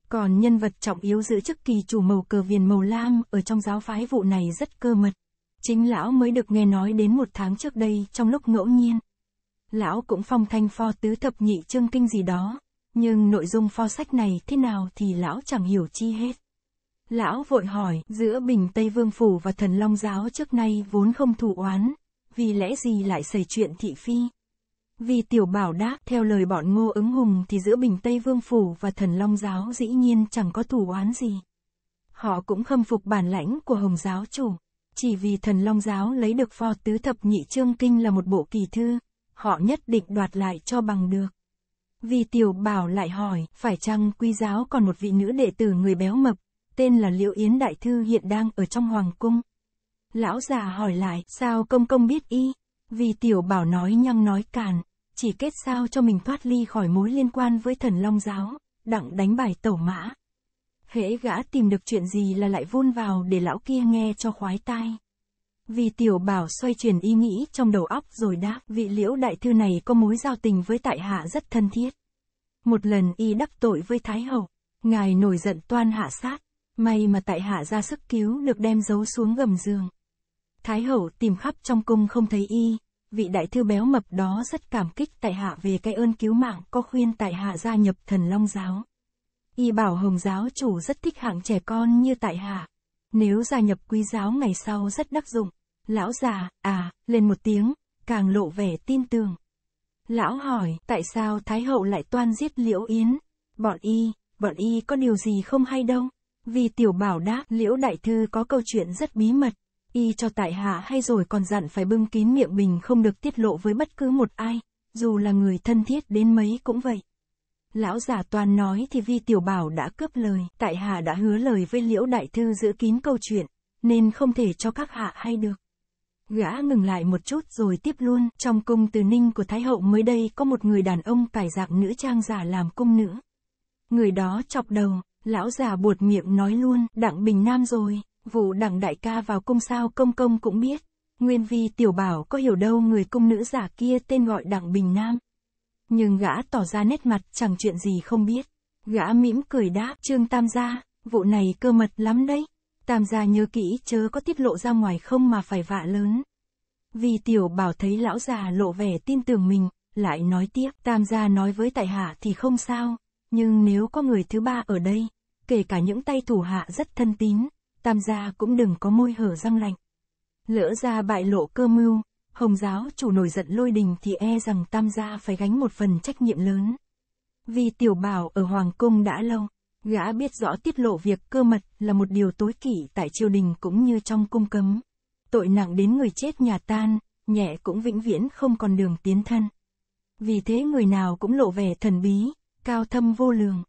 Còn nhân vật trọng yếu giữ chức kỳ chủ màu cờ viền màu lam ở trong giáo phái vụ này rất cơ mật. Chính lão mới được nghe nói đến một tháng trước đây trong lúc ngẫu nhiên. Lão cũng phong thanh pho tứ thập nhị chương kinh gì đó, nhưng nội dung pho sách này thế nào thì lão chẳng hiểu chi hết. Lão vội hỏi, giữa Bình Tây Vương Phủ và Thần Long Giáo trước nay vốn không thủ oán, vì lẽ gì lại xảy chuyện thị phi? Vì tiểu bảo đáp, theo lời bọn ngô ứng hùng thì giữa Bình Tây Vương Phủ và Thần Long Giáo dĩ nhiên chẳng có thủ oán gì. Họ cũng khâm phục bản lãnh của Hồng Giáo chủ. Chỉ vì thần Long Giáo lấy được pho tứ thập nhị chương kinh là một bộ kỳ thư, họ nhất định đoạt lại cho bằng được. Vì tiểu bảo lại hỏi, phải chăng quy giáo còn một vị nữ đệ tử người béo mập, tên là Liễu Yến Đại Thư hiện đang ở trong Hoàng Cung. Lão già hỏi lại, sao công công biết y? Vì tiểu bảo nói nhăng nói càn, chỉ kết sao cho mình thoát ly khỏi mối liên quan với thần Long Giáo, đặng đánh bài tẩu mã. Hễ gã tìm được chuyện gì là lại vun vào để lão kia nghe cho khoái tai. Vì tiểu bảo xoay chuyển ý nghĩ trong đầu óc rồi đáp, vị liễu đại thư này có mối giao tình với tại hạ rất thân thiết. Một lần y đắc tội với Thái Hậu, ngài nổi giận toan hạ sát, may mà tại hạ ra sức cứu được đem giấu xuống gầm giường. Thái Hậu tìm khắp trong cung không thấy y, vị đại thư béo mập đó rất cảm kích tại hạ về cái ơn cứu mạng có khuyên tại hạ gia nhập thần long giáo. Y bảo hồng giáo chủ rất thích hạng trẻ con như tại hạ. Nếu gia nhập quý giáo ngày sau rất đắc dụng. Lão già, à, lên một tiếng, càng lộ vẻ tin tưởng. Lão hỏi, tại sao Thái hậu lại toan giết Liễu Yến? Bọn y, bọn y có điều gì không hay đâu. Vì tiểu bảo đáp, Liễu Đại Thư có câu chuyện rất bí mật. Y cho tại hạ hay rồi còn dặn phải bưng kín miệng mình không được tiết lộ với bất cứ một ai, dù là người thân thiết đến mấy cũng vậy. Lão giả toàn nói thì vi tiểu bảo đã cướp lời, tại hạ đã hứa lời với liễu đại thư giữ kín câu chuyện, nên không thể cho các hạ hay được. Gã ngừng lại một chút rồi tiếp luôn, trong cung từ ninh của Thái Hậu mới đây có một người đàn ông cải dạng nữ trang giả làm cung nữ. Người đó chọc đầu, lão già buột miệng nói luôn, đặng bình nam rồi, vụ đặng đại ca vào cung sao công công cũng biết. Nguyên vi tiểu bảo có hiểu đâu người cung nữ giả kia tên gọi đặng bình nam. Nhưng gã tỏ ra nét mặt chẳng chuyện gì không biết. Gã mỉm cười đáp, trương tam gia, vụ này cơ mật lắm đấy. Tam gia nhớ kỹ chớ có tiết lộ ra ngoài không mà phải vạ lớn. Vì tiểu bảo thấy lão già lộ vẻ tin tưởng mình, lại nói tiếp, tam gia nói với tại hạ thì không sao, nhưng nếu có người thứ ba ở đây, kể cả những tay thủ hạ rất thân tín, tam gia cũng đừng có môi hở răng lạnh. Lỡ ra bại lộ cơ mưu, Hồng giáo chủ nổi giận lôi đình thì e rằng tam gia phải gánh một phần trách nhiệm lớn. Vì tiểu bảo ở Hoàng Cung đã lâu, gã biết rõ tiết lộ việc cơ mật là một điều tối kỵ tại triều đình cũng như trong cung cấm. Tội nặng đến người chết nhà tan, nhẹ cũng vĩnh viễn không còn đường tiến thân. Vì thế người nào cũng lộ vẻ thần bí, cao thâm vô lường.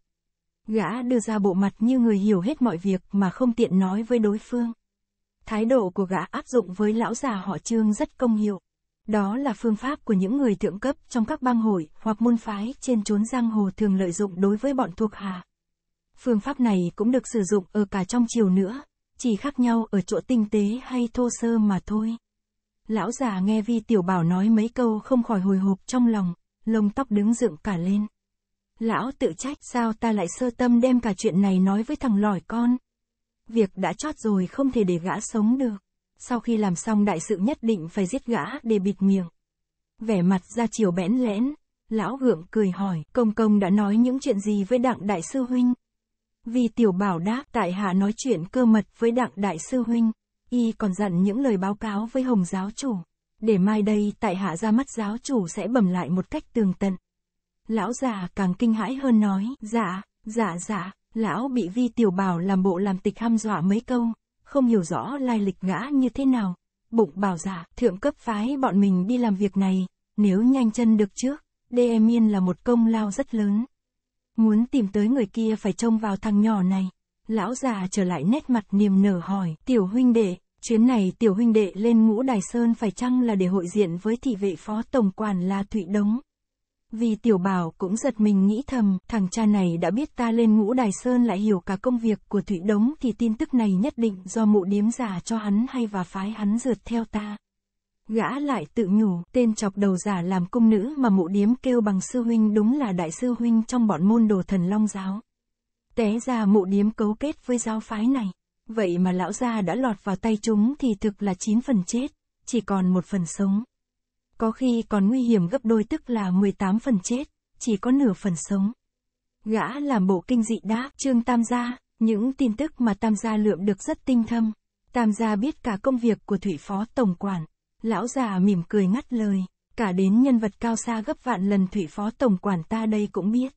Gã đưa ra bộ mặt như người hiểu hết mọi việc mà không tiện nói với đối phương. Thái độ của gã áp dụng với lão già họ trương rất công hiệu. Đó là phương pháp của những người thượng cấp trong các bang hội hoặc môn phái trên chốn giang hồ thường lợi dụng đối với bọn thuộc hạ. Phương pháp này cũng được sử dụng ở cả trong triều nữa, chỉ khác nhau ở chỗ tinh tế hay thô sơ mà thôi. Lão già nghe Vi Tiểu Bảo nói mấy câu không khỏi hồi hộp trong lòng, lông tóc đứng dựng cả lên. Lão tự trách sao ta lại sơ tâm đem cả chuyện này nói với thằng lỏi con. Việc đã chót rồi không thể để gã sống được. Sau khi làm xong đại sự nhất định phải giết gã để bịt miệng. Vẻ mặt ra chiều bẽn lẽn, lão gượng cười hỏi, công công đã nói những chuyện gì với đặng đại sư huynh? Vì tiểu bảo đáp, tại hạ nói chuyện cơ mật với đặng đại sư huynh, y còn dặn những lời báo cáo với hồng giáo chủ. Để mai đây tại hạ ra mắt giáo chủ sẽ bẩm lại một cách tường tận. Lão già càng kinh hãi hơn nói, dạ, dạ dạ, lão bị vi tiểu bảo làm bộ làm tịch hăm dọa mấy câu, không hiểu rõ lai lịch ngã như thế nào. Bụng bảo giả thượng cấp phái bọn mình đi làm việc này, nếu nhanh chân được trước, đê em yên là một công lao rất lớn. Muốn tìm tới người kia phải trông vào thằng nhỏ này. Lão già trở lại nét mặt niềm nở hỏi, tiểu huynh đệ, chuyến này tiểu huynh đệ lên ngũ đài sơn phải chăng là để hội diện với thị vệ phó tổng quản là Thụy Đống? Vì tiểu bảo cũng giật mình nghĩ thầm, thằng cha này đã biết ta lên ngũ đài sơn lại hiểu cả công việc của Thụy Đống thì tin tức này nhất định do mụ điếm giả cho hắn hay và phái hắn rượt theo ta. Gã lại tự nhủ, tên chọc đầu giả làm cung nữ mà mụ điếm kêu bằng sư huynh đúng là đại sư huynh trong bọn môn đồ thần long giáo. Té ra mụ điếm cấu kết với giáo phái này. Vậy mà lão gia đã lọt vào tay chúng thì thực là 9 phần chết, chỉ còn một phần sống. Có khi còn nguy hiểm gấp đôi tức là 18 phần chết, chỉ có nửa phần sống. Gã làm bộ kinh dị đáp, trương tam gia, những tin tức mà tam gia lượm được rất tinh thâm. Tam gia biết cả công việc của thủy phó tổng quản. Lão già mỉm cười ngắt lời, cả đến nhân vật cao xa gấp vạn lần thủy phó tổng quản ta đây cũng biết.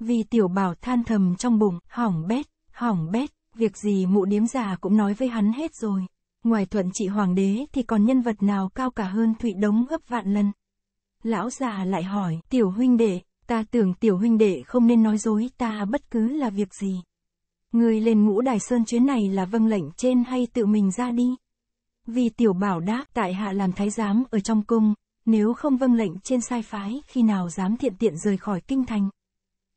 Vì tiểu bảo than thầm trong bụng, hỏng bét, hỏng bét, việc gì mụ điếm già cũng nói với hắn hết rồi. Ngoài thuận trị hoàng đế thì còn nhân vật nào cao cả hơn Thụy Đống gấp vạn lần. Lão già lại hỏi, tiểu huynh đệ, ta tưởng tiểu huynh đệ không nên nói dối ta bất cứ là việc gì. Người lên ngũ đài sơn chuyến này là vâng lệnh trên hay tự mình ra đi? Vì tiểu bảo đáp, tại hạ làm thái giám ở trong cung, nếu không vâng lệnh trên sai phái, khi nào dám thiện tiện rời khỏi kinh thành?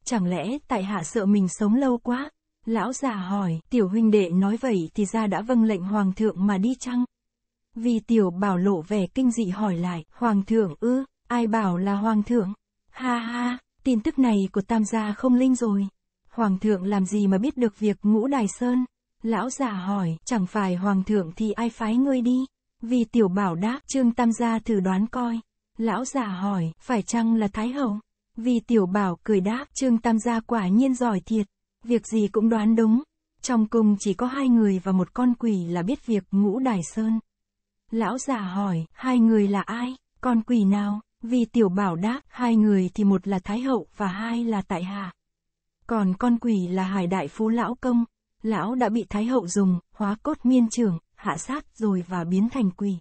Chẳng lẽ tại hạ sợ mình sống lâu quá, Lão già hỏi, tiểu huynh đệ nói vậy thì ra đã vâng lệnh hoàng thượng mà đi chăng? Vì tiểu bảo lộ vẻ kinh dị hỏi lại, hoàng thượng ư, ai bảo là hoàng thượng? Ha ha, tin tức này của tam gia không linh rồi. Hoàng thượng làm gì mà biết được việc ngũ đài sơn? Lão già hỏi, chẳng phải hoàng thượng thì ai phái ngươi đi? Vì tiểu bảo đáp, trương tam gia thử đoán coi. Lão già hỏi, phải chăng là thái hậu? Vì tiểu bảo cười đáp, trương tam gia quả nhiên giỏi thiệt. Việc gì cũng đoán đúng. Trong cung chỉ có hai người và một con quỷ là biết việc ngũ đài sơn. Lão già hỏi, hai người là ai? Con quỷ nào? Vì tiểu bảo đáp, hai người thì một là Thái Hậu và hai là Tại Hạ. Còn con quỷ là Hải Đại Phú Lão Công. Lão đã bị Thái Hậu dùng, hóa cốt miên trường, hạ sát rồi và biến thành quỷ.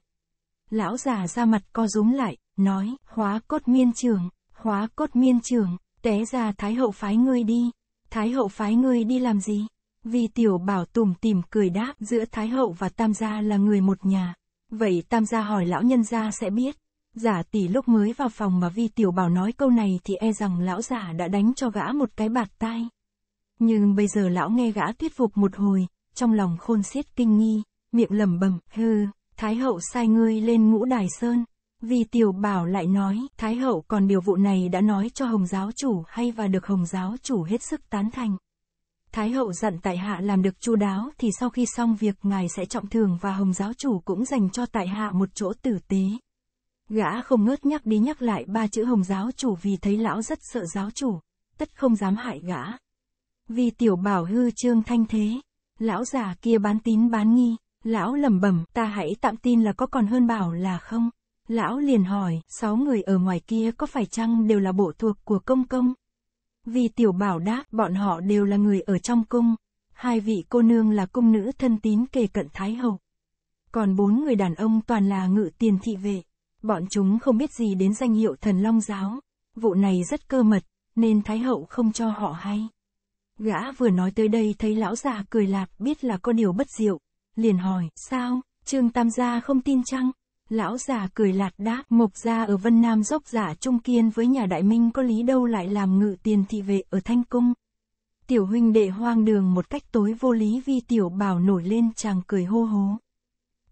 Lão già ra mặt co rúm lại, nói, hóa cốt miên trường, hóa cốt miên trường, té ra Thái Hậu phái ngươi đi. Thái hậu phái ngươi đi làm gì? Vì tiểu bảo tùm tìm cười đáp giữa Thái hậu và Tam gia là người một nhà. Vậy Tam gia hỏi lão nhân gia sẽ biết. Giả tỷ lúc mới vào phòng mà vi tiểu bảo nói câu này thì e rằng lão giả đã đánh cho gã một cái bạt tai. Nhưng bây giờ lão nghe gã thuyết phục một hồi, trong lòng khôn xiết kinh nghi, miệng lẩm bẩm, hừ, Thái hậu sai ngươi lên ngũ đài sơn. Vì tiểu bảo lại nói, Thái hậu còn điều vụ này đã nói cho Hồng giáo chủ hay và được Hồng giáo chủ hết sức tán thành. Thái hậu dặn tại hạ làm được chu đáo thì sau khi xong việc ngài sẽ trọng thường và Hồng giáo chủ cũng dành cho tại hạ một chỗ tử tế. Gã không ngớt nhắc đi nhắc lại ba chữ Hồng giáo chủ vì thấy lão rất sợ giáo chủ, tất không dám hại gã. Vì tiểu bảo hư trương thanh thế, lão già kia bán tín bán nghi, lão lẩm bẩm, ta hãy tạm tin là có còn hơn bảo là không. Lão liền hỏi, sáu người ở ngoài kia có phải chăng đều là bộ thuộc của công công? Vì tiểu bảo đáp, bọn họ đều là người ở trong cung. Hai vị cô nương là cung nữ thân tín kề cận Thái Hậu. Còn bốn người đàn ông toàn là ngự tiền thị vệ. Bọn chúng không biết gì đến danh hiệu thần long giáo. Vụ này rất cơ mật, nên Thái Hậu không cho họ hay. Gã vừa nói tới đây thấy lão già cười lạc biết là có điều bất diệu. Liền hỏi, sao, trương tam gia không tin chăng? Lão già cười lạt đáp, mộc gia ở Vân Nam dốc giả trung kiên với nhà đại minh có lý đâu lại làm ngự tiền thị vệ ở Thanh Cung. Tiểu huynh đệ hoang đường một cách tối vô lý vi tiểu bảo nổi lên chàng cười hô hố.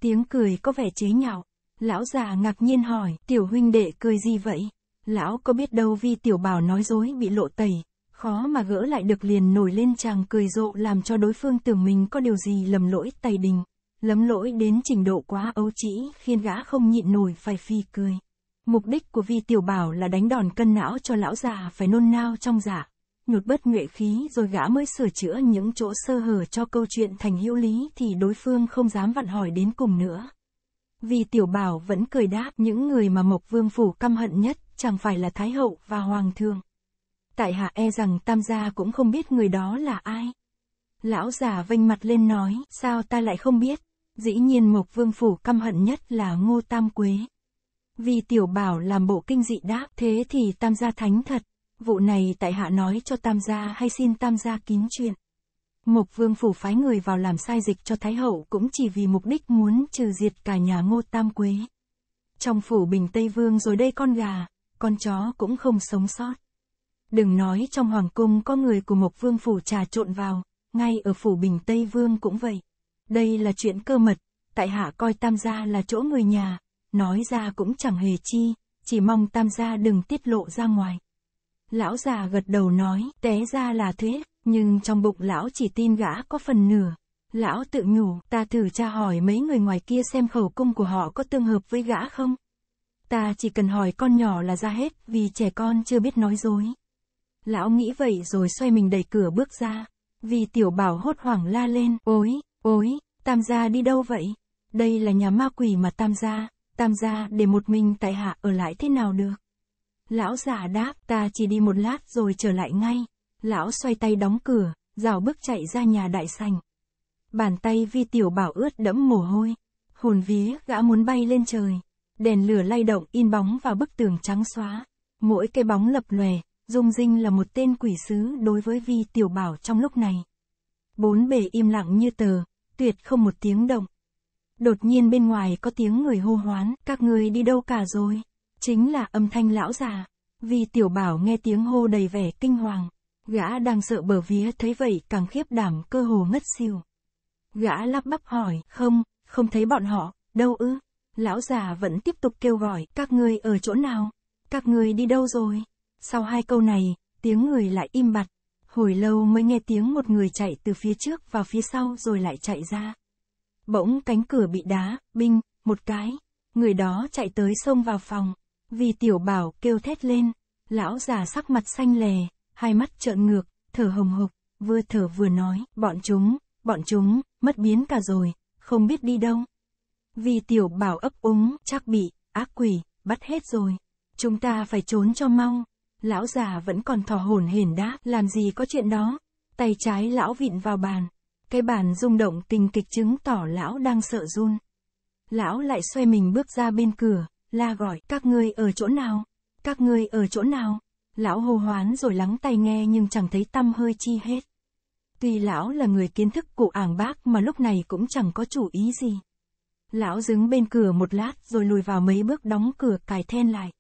Tiếng cười có vẻ chế nhạo. Lão già ngạc nhiên hỏi, tiểu huynh đệ cười gì vậy? Lão có biết đâu vi tiểu bảo nói dối bị lộ tẩy, khó mà gỡ lại được liền nổi lên chàng cười rộ làm cho đối phương tưởng mình có điều gì lầm lỗi tày đình. Lấm lỗi đến trình độ quá ấu trĩ, khiến gã không nhịn nổi phải phi cười. Mục đích của vi tiểu bảo là đánh đòn cân não cho lão già phải nôn nao trong dạ. giả Nhụt bớt nhuệ khí rồi gã mới sửa chữa những chỗ sơ hở cho câu chuyện thành hữu lý thì đối phương không dám vặn hỏi đến cùng nữa. Vì tiểu bảo vẫn cười đáp những người mà Mộc Vương Phủ căm hận nhất chẳng phải là Thái Hậu và Hoàng thượng. Tại hạ e rằng tam gia cũng không biết người đó là ai. Lão già vênh mặt lên nói, sao ta lại không biết? Dĩ nhiên Mộc Vương Phủ căm hận nhất là Ngô Tam Quế. Vì tiểu bảo làm bộ kinh dị đáp, thế thì tam gia thánh thật. Vụ này tại hạ nói cho tam gia hay xin tam gia kín chuyện. Mộc Vương Phủ phái người vào làm sai dịch cho Thái Hậu cũng chỉ vì mục đích muốn trừ diệt cả nhà Ngô Tam Quế. Trong phủ Bình Tây Vương rồi đây con gà, con chó cũng không sống sót. Đừng nói trong Hoàng Cung có người của Mộc Vương Phủ trà trộn vào, ngay ở phủ Bình Tây Vương cũng vậy. Đây là chuyện cơ mật, tại hạ coi tam gia là chỗ người nhà, nói ra cũng chẳng hề chi, chỉ mong tam gia đừng tiết lộ ra ngoài. Lão già gật đầu nói, té ra là thế, nhưng trong bụng lão chỉ tin gã có phần nửa. Lão tự nhủ, ta thử tra hỏi mấy người ngoài kia xem khẩu cung của họ có tương hợp với gã không? Ta chỉ cần hỏi con nhỏ là ra hết, vì trẻ con chưa biết nói dối. Lão nghĩ vậy rồi xoay mình đẩy cửa bước ra. Vì tiểu bảo hốt hoảng la lên, ôi, ôi, tam gia đi đâu vậy? Đây là nhà ma quỷ mà tam gia, tam gia để một mình tại hạ ở lại thế nào được? Lão giả đáp, ta chỉ đi một lát rồi trở lại ngay. Lão xoay tay đóng cửa, rào bước chạy ra nhà đại sành. Bàn tay vi tiểu bảo ướt đẫm mồ hôi. Hồn vía, gã muốn bay lên trời. Đèn lửa lay động in bóng vào bức tường trắng xóa. Mỗi cái bóng lập lòe, Dung Dinh là một tên quỷ sứ đối với vi tiểu bảo trong lúc này. Bốn bề im lặng như tờ, tuyệt không một tiếng động. Đột nhiên bên ngoài có tiếng người hô hoán, các người đi đâu cả rồi? Chính là âm thanh lão già. Vi tiểu bảo nghe tiếng hô đầy vẻ kinh hoàng. Gã đang sợ bờ vía thấy vậy càng khiếp đảm cơ hồ ngất xỉu. Gã lắp bắp hỏi, không, không thấy bọn họ, đâu ư? Lão già vẫn tiếp tục kêu gọi, các người ở chỗ nào? Các người đi đâu rồi? Sau hai câu này, tiếng người lại im bặt. Hồi lâu mới nghe tiếng một người chạy từ phía trước vào phía sau rồi lại chạy ra. Bỗng cánh cửa bị đá, binh, một cái. Người đó chạy tới xông vào phòng. Vì tiểu bảo kêu thét lên. Lão già sắc mặt xanh lè, hai mắt trợn ngược, thở hồng hộc, vừa thở vừa nói, bọn chúng, bọn chúng, mất biến cả rồi, không biết đi đâu. Vì tiểu bảo ấp úng, chắc bị, ác quỷ, bắt hết rồi. Chúng ta phải trốn cho mau. Lão già vẫn còn thò hồn hển đáp, làm gì có chuyện đó. Tay trái lão vịn vào bàn. Cái bàn rung động tình kịch chứng tỏ lão đang sợ run. Lão lại xoay mình bước ra bên cửa, la gọi, các ngươi ở chỗ nào? Các ngươi ở chỗ nào? Lão hô hoán rồi lắng tay nghe nhưng chẳng thấy tâm hơi chi hết. Tuy lão là người kiến thức cụ ảng bác mà lúc này cũng chẳng có chủ ý gì. Lão đứng bên cửa một lát rồi lùi vào mấy bước đóng cửa cài then lại.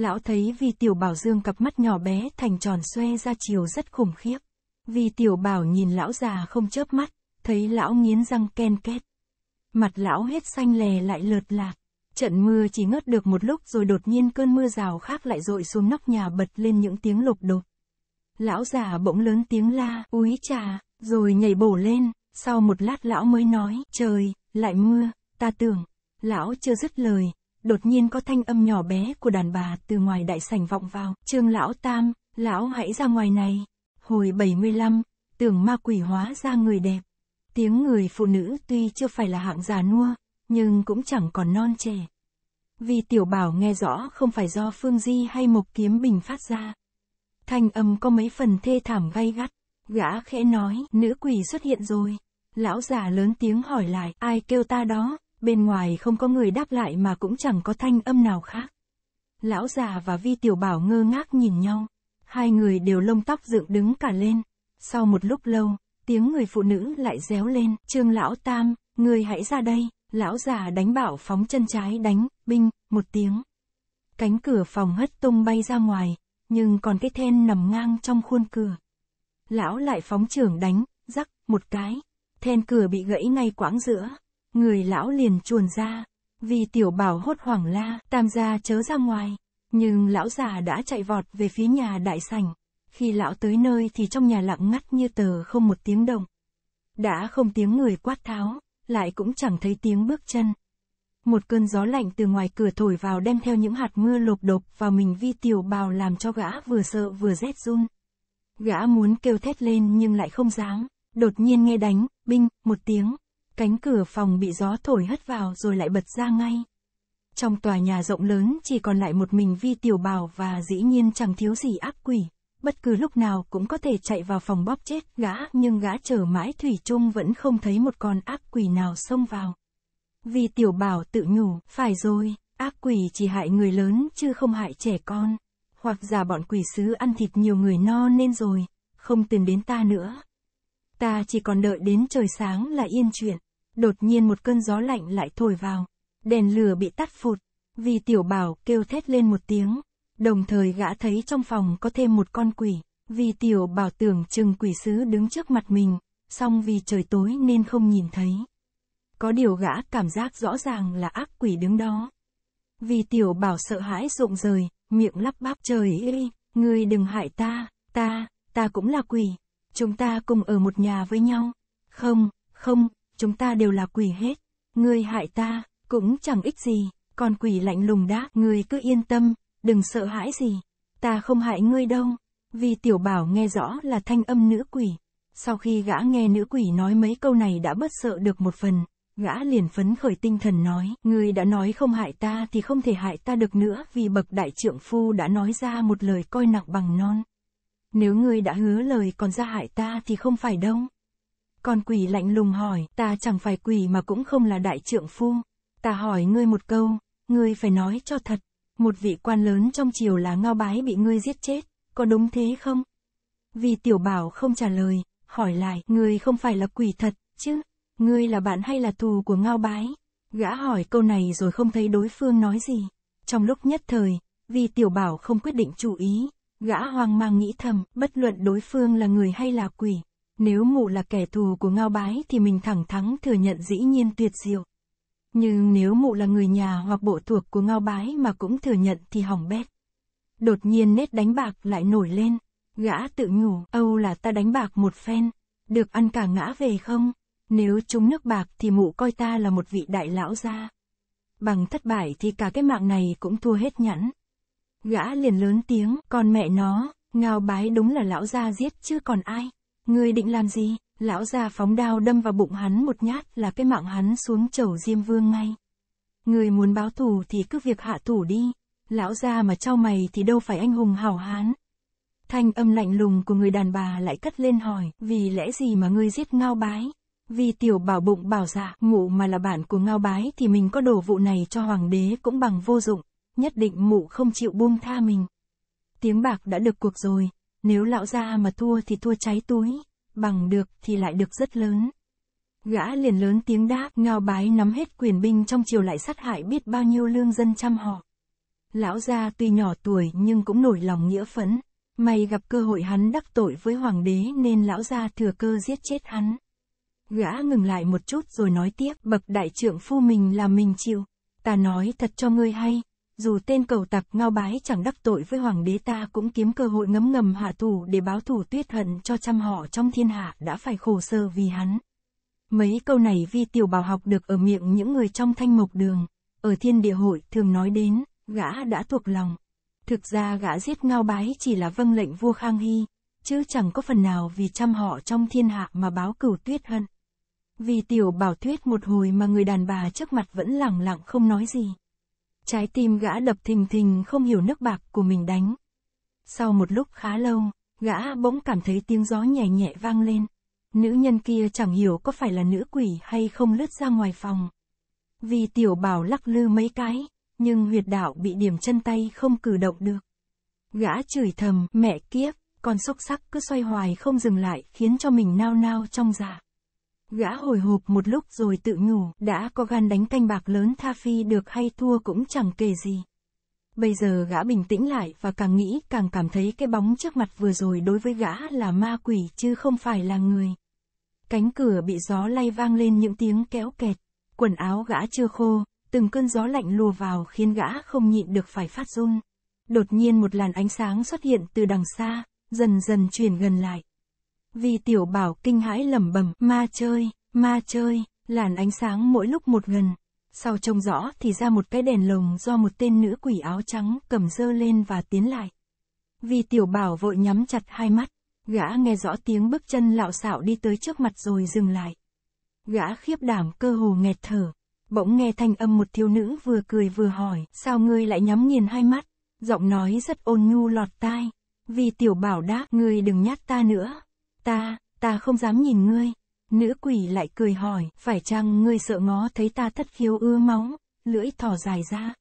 Lão thấy vì tiểu bảo dương cặp mắt nhỏ bé thành tròn xoe ra chiều rất khủng khiếp. Vì tiểu bảo nhìn lão già không chớp mắt, thấy lão nghiến răng ken két. Mặt lão hết xanh lè lại lợt lạc. Trận mưa chỉ ngớt được một lúc rồi đột nhiên cơn mưa rào khác lại rội xuống nóc nhà bật lên những tiếng lục đột. Lão già bỗng lớn tiếng la, úi trà, rồi nhảy bổ lên, sau một lát lão mới nói, trời, lại mưa, ta tưởng. Lão chưa dứt lời, đột nhiên có thanh âm nhỏ bé của đàn bà từ ngoài đại sảnh vọng vào, trương lão tam, lão hãy ra ngoài này. Hồi 75, tưởng ma quỷ hóa ra người đẹp. Tiếng người phụ nữ tuy chưa phải là hạng già nua, nhưng cũng chẳng còn non trẻ. Vì tiểu bảo nghe rõ không phải do Phương Di hay Mộc Kiếm Bình phát ra. Thanh âm có mấy phần thê thảm gay gắt, gã khẽ nói, nữ quỷ xuất hiện rồi. Lão già lớn tiếng hỏi lại, ai kêu ta đó, bên ngoài không có người đáp lại mà cũng chẳng có thanh âm nào khác. Lão già và Vi Tiểu Bảo ngơ ngác nhìn nhau. Hai người đều lông tóc dựng đứng cả lên. Sau một lúc lâu, tiếng người phụ nữ lại réo lên, trương lão tam, người hãy ra đây, lão già đánh bảo phóng chân trái đánh, binh, một tiếng. Cánh cửa phòng hất tung bay ra ngoài, nhưng còn cái then nằm ngang trong khuôn cửa. Lão lại phóng trưởng đánh, rắc, một cái. Then cửa bị gãy ngay quãng giữa. Người lão liền chuồn ra. Vì tiểu bảo hốt hoảng la, tam gia chớ ra ngoài. Nhưng lão già đã chạy vọt về phía nhà đại sảnh. Khi lão tới nơi thì trong nhà lặng ngắt như tờ không một tiếng động. Đã không tiếng người quát tháo, lại cũng chẳng thấy tiếng bước chân. Một cơn gió lạnh từ ngoài cửa thổi vào đem theo những hạt mưa lộp đột vào mình vi tiểu bào làm cho gã vừa sợ vừa rét run. Gã muốn kêu thét lên nhưng lại không dám, đột nhiên nghe đánh, binh, một tiếng. Cánh cửa phòng bị gió thổi hất vào rồi lại bật ra ngay. Trong tòa nhà rộng lớn chỉ còn lại một mình vi tiểu bào và dĩ nhiên chẳng thiếu gì ác quỷ. Bất cứ lúc nào cũng có thể chạy vào phòng bóp chết gã nhưng gã chờ mãi thủy chung vẫn không thấy một con ác quỷ nào xông vào. Vì tiểu bảo tự nhủ, phải rồi, ác quỷ chỉ hại người lớn chứ không hại trẻ con. Hoặc giả bọn quỷ sứ ăn thịt nhiều người no nên rồi, không tìm đến ta nữa. Ta chỉ còn đợi đến trời sáng là yên chuyện. Đột nhiên một cơn gió lạnh lại thổi vào. Đèn lửa bị tắt phụt. Vì tiểu bảo kêu thét lên một tiếng. Đồng thời gã thấy trong phòng có thêm một con quỷ. Vì tiểu bảo tưởng chừng quỷ sứ đứng trước mặt mình. Xong vì trời tối nên không nhìn thấy. Có điều gã cảm giác rõ ràng là ác quỷ đứng đó. Vì tiểu bảo sợ hãi rụng rời, miệng lắp bắp trời ơi, ngươi đừng hại ta, ta, ta cũng là quỷ. Chúng ta cùng ở một nhà với nhau. Không, không, chúng ta đều là quỷ hết. Ngươi hại ta, cũng chẳng ích gì. Con quỷ lạnh lùng đáp, ngươi cứ yên tâm, đừng sợ hãi gì. Ta không hại ngươi đâu. Vì tiểu bảo nghe rõ là thanh âm nữ quỷ. Sau khi gã nghe nữ quỷ nói mấy câu này đã bớt sợ được một phần, Gã liền phấn khởi tinh thần nói, người đã nói không hại ta thì không thể hại ta được nữa vì bậc đại trượng phu đã nói ra một lời coi nặng bằng non. Nếu ngươi đã hứa lời còn ra hại ta thì không phải đâu. Con quỷ lạnh lùng hỏi, ta chẳng phải quỷ mà cũng không là đại trượng phu. Ta hỏi ngươi một câu, ngươi phải nói cho thật. Một vị quan lớn trong triều là ngao bái bị ngươi giết chết, có đúng thế không? Vì tiểu bảo không trả lời, hỏi lại, ngươi không phải là quỷ thật, chứ? Ngươi là bạn hay là thù của ngao bái? Gã hỏi câu này rồi không thấy đối phương nói gì. Trong lúc nhất thời, vì tiểu bảo không quyết định chủ ý, gã hoang mang nghĩ thầm, bất luận đối phương là người hay là quỷ. Nếu mụ là kẻ thù của ngao bái thì mình thẳng thắn thừa nhận dĩ nhiên tuyệt diệu. Nhưng nếu mụ là người nhà hoặc bộ thuộc của ngao bái mà cũng thừa nhận thì hỏng bét. Đột nhiên nết đánh bạc lại nổi lên. Gã tự nhủ, Âu là ta đánh bạc một phen. Được ăn cả ngã về không? Nếu trúng nước bạc thì mụ coi ta là một vị đại lão gia. Bằng thất bại thì cả cái mạng này cũng thua hết nhẵn. Gã liền lớn tiếng, con mẹ nó, ngao bái đúng là lão gia giết chứ còn ai. Ngươi định làm gì? Lão gia phóng đao đâm vào bụng hắn một nhát là cái mạng hắn xuống chầu diêm vương ngay. Người muốn báo thù thì cứ việc hạ thủ đi. Lão gia mà trao mày thì đâu phải anh hùng hảo hán. Thanh âm lạnh lùng của người đàn bà lại cất lên hỏi, vì lẽ gì mà ngươi giết ngao bái? Vì tiểu bảo bụng bảo dạ, mụ mà là bạn của ngao bái thì mình có đổ vụ này cho hoàng đế cũng bằng vô dụng, nhất định mụ không chịu buông tha mình. Tiếng bạc đã được cuộc rồi, nếu lão gia mà thua thì thua cháy túi, bằng được thì lại được rất lớn. Gã liền lớn tiếng đáp, ngao bái nắm hết quyền binh trong triều lại sát hại biết bao nhiêu lương dân chăm họ. Lão gia tuy nhỏ tuổi nhưng cũng nổi lòng nghĩa phấn, may gặp cơ hội hắn đắc tội với hoàng đế nên lão gia thừa cơ giết chết hắn. Gã ngừng lại một chút rồi nói tiếp, bậc đại trưởng phu mình là mình chịu. Ta nói thật cho ngươi hay, dù tên cầu tặc ngao bái chẳng đắc tội với hoàng đế ta cũng kiếm cơ hội ngấm ngầm hạ thủ để báo thủ tuyết hận cho trăm họ trong thiên hạ đã phải khổ sở vì hắn. Mấy câu này vi tiểu bảo học được ở miệng những người trong thanh mộc đường, ở thiên địa hội thường nói đến, gã đã thuộc lòng. Thực ra gã giết ngao bái chỉ là vâng lệnh vua Khang Hy, chứ chẳng có phần nào vì trăm họ trong thiên hạ mà báo cửu tuyết hận. Vì tiểu bảo thuyết một hồi mà người đàn bà trước mặt vẫn lặng lặng không nói gì. Trái tim gã đập thình thình không hiểu nước bạc của mình đánh. Sau một lúc khá lâu, gã bỗng cảm thấy tiếng gió nhẹ nhẹ vang lên. Nữ nhân kia chẳng hiểu có phải là nữ quỷ hay không lướt ra ngoài phòng. Vì tiểu bảo lắc lư mấy cái, nhưng huyệt đạo bị điểm chân tay không cử động được. Gã chửi thầm, mẹ kiếp, con xúc sắc cứ xoay hoài không dừng lại khiến cho mình nao nao trong dạ. Gã hồi hộp một lúc rồi tự nhủ, đã có gan đánh canh bạc lớn tha phi được hay thua cũng chẳng kể gì. Bây giờ gã bình tĩnh lại và càng nghĩ càng cảm thấy cái bóng trước mặt vừa rồi đối với gã là ma quỷ chứ không phải là người. Cánh cửa bị gió lay vang lên những tiếng kéo kẹt. Quần áo gã chưa khô, từng cơn gió lạnh lùa vào khiến gã không nhịn được phải phát run. Đột nhiên một làn ánh sáng xuất hiện từ đằng xa, dần dần chuyển gần lại. Vì tiểu bảo kinh hãi lẩm bẩm, ma chơi, ma chơi, làn ánh sáng mỗi lúc một gần. Sau trông rõ thì ra một cái đèn lồng do một tên nữ quỷ áo trắng cầm dơ lên và tiến lại. Vì tiểu bảo vội nhắm chặt hai mắt, gã nghe rõ tiếng bước chân lạo xạo đi tới trước mặt rồi dừng lại. Gã khiếp đảm cơ hồ nghẹt thở, bỗng nghe thanh âm một thiếu nữ vừa cười vừa hỏi, sao ngươi lại nhắm nghiền hai mắt, giọng nói rất ôn nhu lọt tai. Vì tiểu bảo đáp, ngươi đừng nhát ta nữa. Ta, ta không dám nhìn ngươi. Nữ quỷ lại cười hỏi, phải chăng ngươi sợ ngó thấy ta thất khiếu ưa máu, lưỡi thỏ dài ra.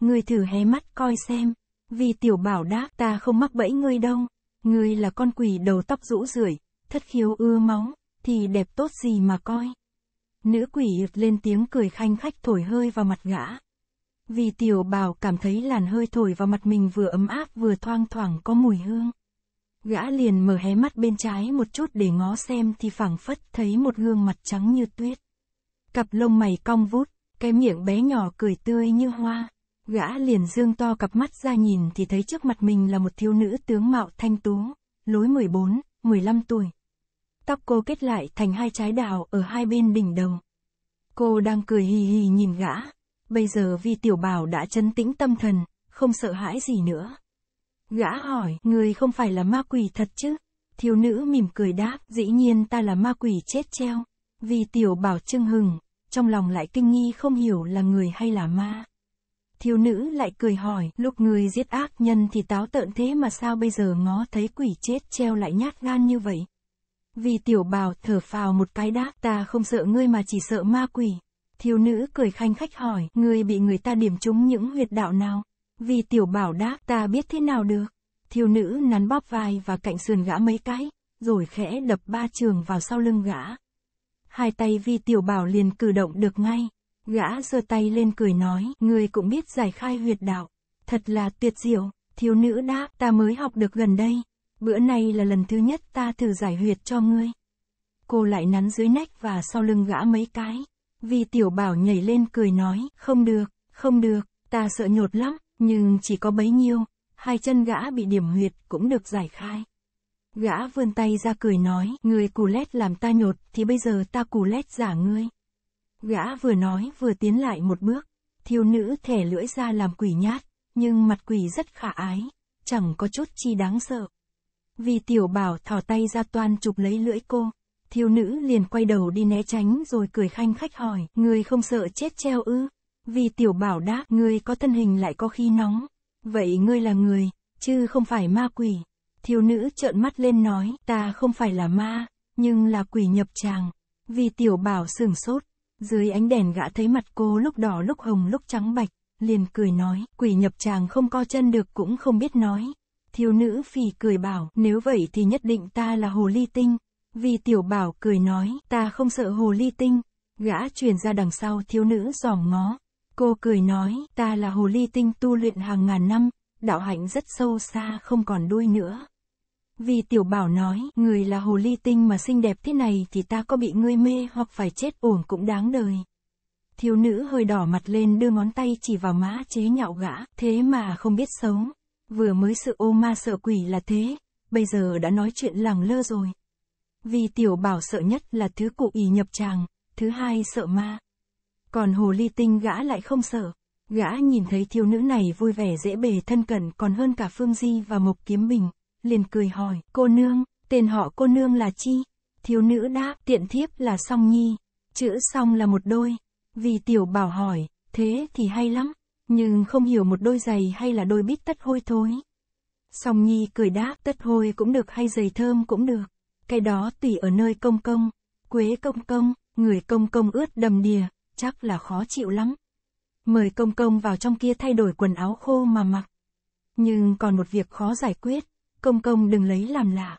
Ngươi thử hé mắt coi xem. Vì tiểu bảo đáp, ta không mắc bẫy ngươi đâu. Ngươi là con quỷ đầu tóc rũ rượi, thất khiếu ưa máu, thì đẹp tốt gì mà coi. Nữ quỷ lên tiếng cười khanh khách thổi hơi vào mặt gã. Vì tiểu bảo cảm thấy làn hơi thổi vào mặt mình vừa ấm áp vừa thoang thoảng có mùi hương. Gã liền mở hé mắt bên trái một chút để ngó xem thì phẳng phất thấy một gương mặt trắng như tuyết. Cặp lông mày cong vút, cái miệng bé nhỏ cười tươi như hoa. Gã liền dương to cặp mắt ra nhìn thì thấy trước mặt mình là một thiếu nữ tướng mạo thanh tú, lối 14, 15 tuổi. Tóc cô kết lại thành hai trái đào ở hai bên đỉnh đầu. Cô đang cười hì hì nhìn gã. Bây giờ vì tiểu bảo đã chấn tĩnh tâm thần, không sợ hãi gì nữa. Gã hỏi, người không phải là ma quỷ thật chứ? Thiếu nữ mỉm cười đáp, dĩ nhiên ta là ma quỷ chết treo. Vì tiểu bảo trưng hừng, trong lòng lại kinh nghi không hiểu là người hay là ma. Thiếu nữ lại cười hỏi, lúc người giết ác nhân thì táo tợn thế mà sao bây giờ ngó thấy quỷ chết treo lại nhát gan như vậy? Vì tiểu bào thở phào một cái đáp, ta không sợ ngươi mà chỉ sợ ma quỷ. Thiếu nữ cười khanh khách hỏi, ngươi bị người ta điểm trúng những huyệt đạo nào? Vì tiểu bảo đáp, ta biết thế nào được. Thiếu nữ nắn bóp vai và cạnh sườn gã mấy cái, rồi khẽ đập ba trường vào sau lưng gã. Hai tay vi tiểu bảo liền cử động được ngay. Gã giơ tay lên cười nói, ngươi cũng biết giải khai huyệt đạo. Thật là tuyệt diệu. Thiếu nữ đáp, ta mới học được gần đây. Bữa nay là lần thứ nhất ta thử giải huyệt cho ngươi. Cô lại nắn dưới nách và sau lưng gã mấy cái. Vì tiểu bảo nhảy lên cười nói, không được, không được, ta sợ nhột lắm, nhưng chỉ có bấy nhiêu, hai chân gã bị điểm huyệt cũng được giải khai. Gã vươn tay ra cười nói, người cù lét làm ta nhột, thì bây giờ ta cù lét giả ngươi. Gã vừa nói vừa tiến lại một bước, thiêu nữ thẻ lưỡi ra làm quỷ nhát, nhưng mặt quỷ rất khả ái, chẳng có chút chi đáng sợ. Vì tiểu bảo thỏ tay ra toan chụp lấy lưỡi cô. Thiếu nữ liền quay đầu đi né tránh rồi cười khanh khách hỏi, người không sợ chết treo ư? Vì tiểu bảo đáp, ngươi có thân hình lại có khi nóng. Vậy ngươi là người, chứ không phải ma quỷ. Thiếu nữ trợn mắt lên nói, ta không phải là ma, nhưng là quỷ nhập tràng. Vì tiểu bảo sửng sốt, dưới ánh đèn gã thấy mặt cô lúc đỏ lúc hồng lúc trắng bạch, liền cười nói, quỷ nhập tràng không co chân được cũng không biết nói. Thiếu nữ phì cười bảo, nếu vậy thì nhất định ta là hồ ly tinh. Vì tiểu bảo cười nói, ta không sợ hồ ly tinh. Gã truyền ra đằng sau thiếu nữ giòm ngó. Cô cười nói, ta là hồ ly tinh tu luyện hàng ngàn năm, đạo hạnh rất sâu xa không còn đuôi nữa. Vì tiểu bảo nói, người là hồ ly tinh mà xinh đẹp thế này thì ta có bị ngươi mê hoặc phải chết uổng cũng đáng đời. Thiếu nữ hơi đỏ mặt lên đưa ngón tay chỉ vào má chế nhạo gã, thế mà không biết sống. Vừa mới sự ô ma sợ quỷ là thế, bây giờ đã nói chuyện lẳng lơ rồi. Vì tiểu bảo sợ nhất là thứ cụ ý nhập tràng, thứ hai sợ ma. Còn hồ ly tinh gã lại không sợ. Gã nhìn thấy thiếu nữ này vui vẻ dễ bề thân cận còn hơn cả Phương Di và Mộc Kiếm Bình, liền cười hỏi, cô nương, tên họ cô nương là chi? Thiếu nữ đáp, tiện thiếp là song nhi, chữ song là một đôi. Vì tiểu bảo hỏi, thế thì hay lắm, nhưng không hiểu một đôi giày hay là đôi bít tất hôi thối. Song Nhi cười đáp, tất hôi cũng được hay giày thơm cũng được. Cái đó tùy ở nơi công công. Quế công công, người công công ướt đầm đìa, chắc là khó chịu lắm. Mời công công vào trong kia thay đổi quần áo khô mà mặc. Nhưng còn một việc khó giải quyết, công công đừng lấy làm lạ.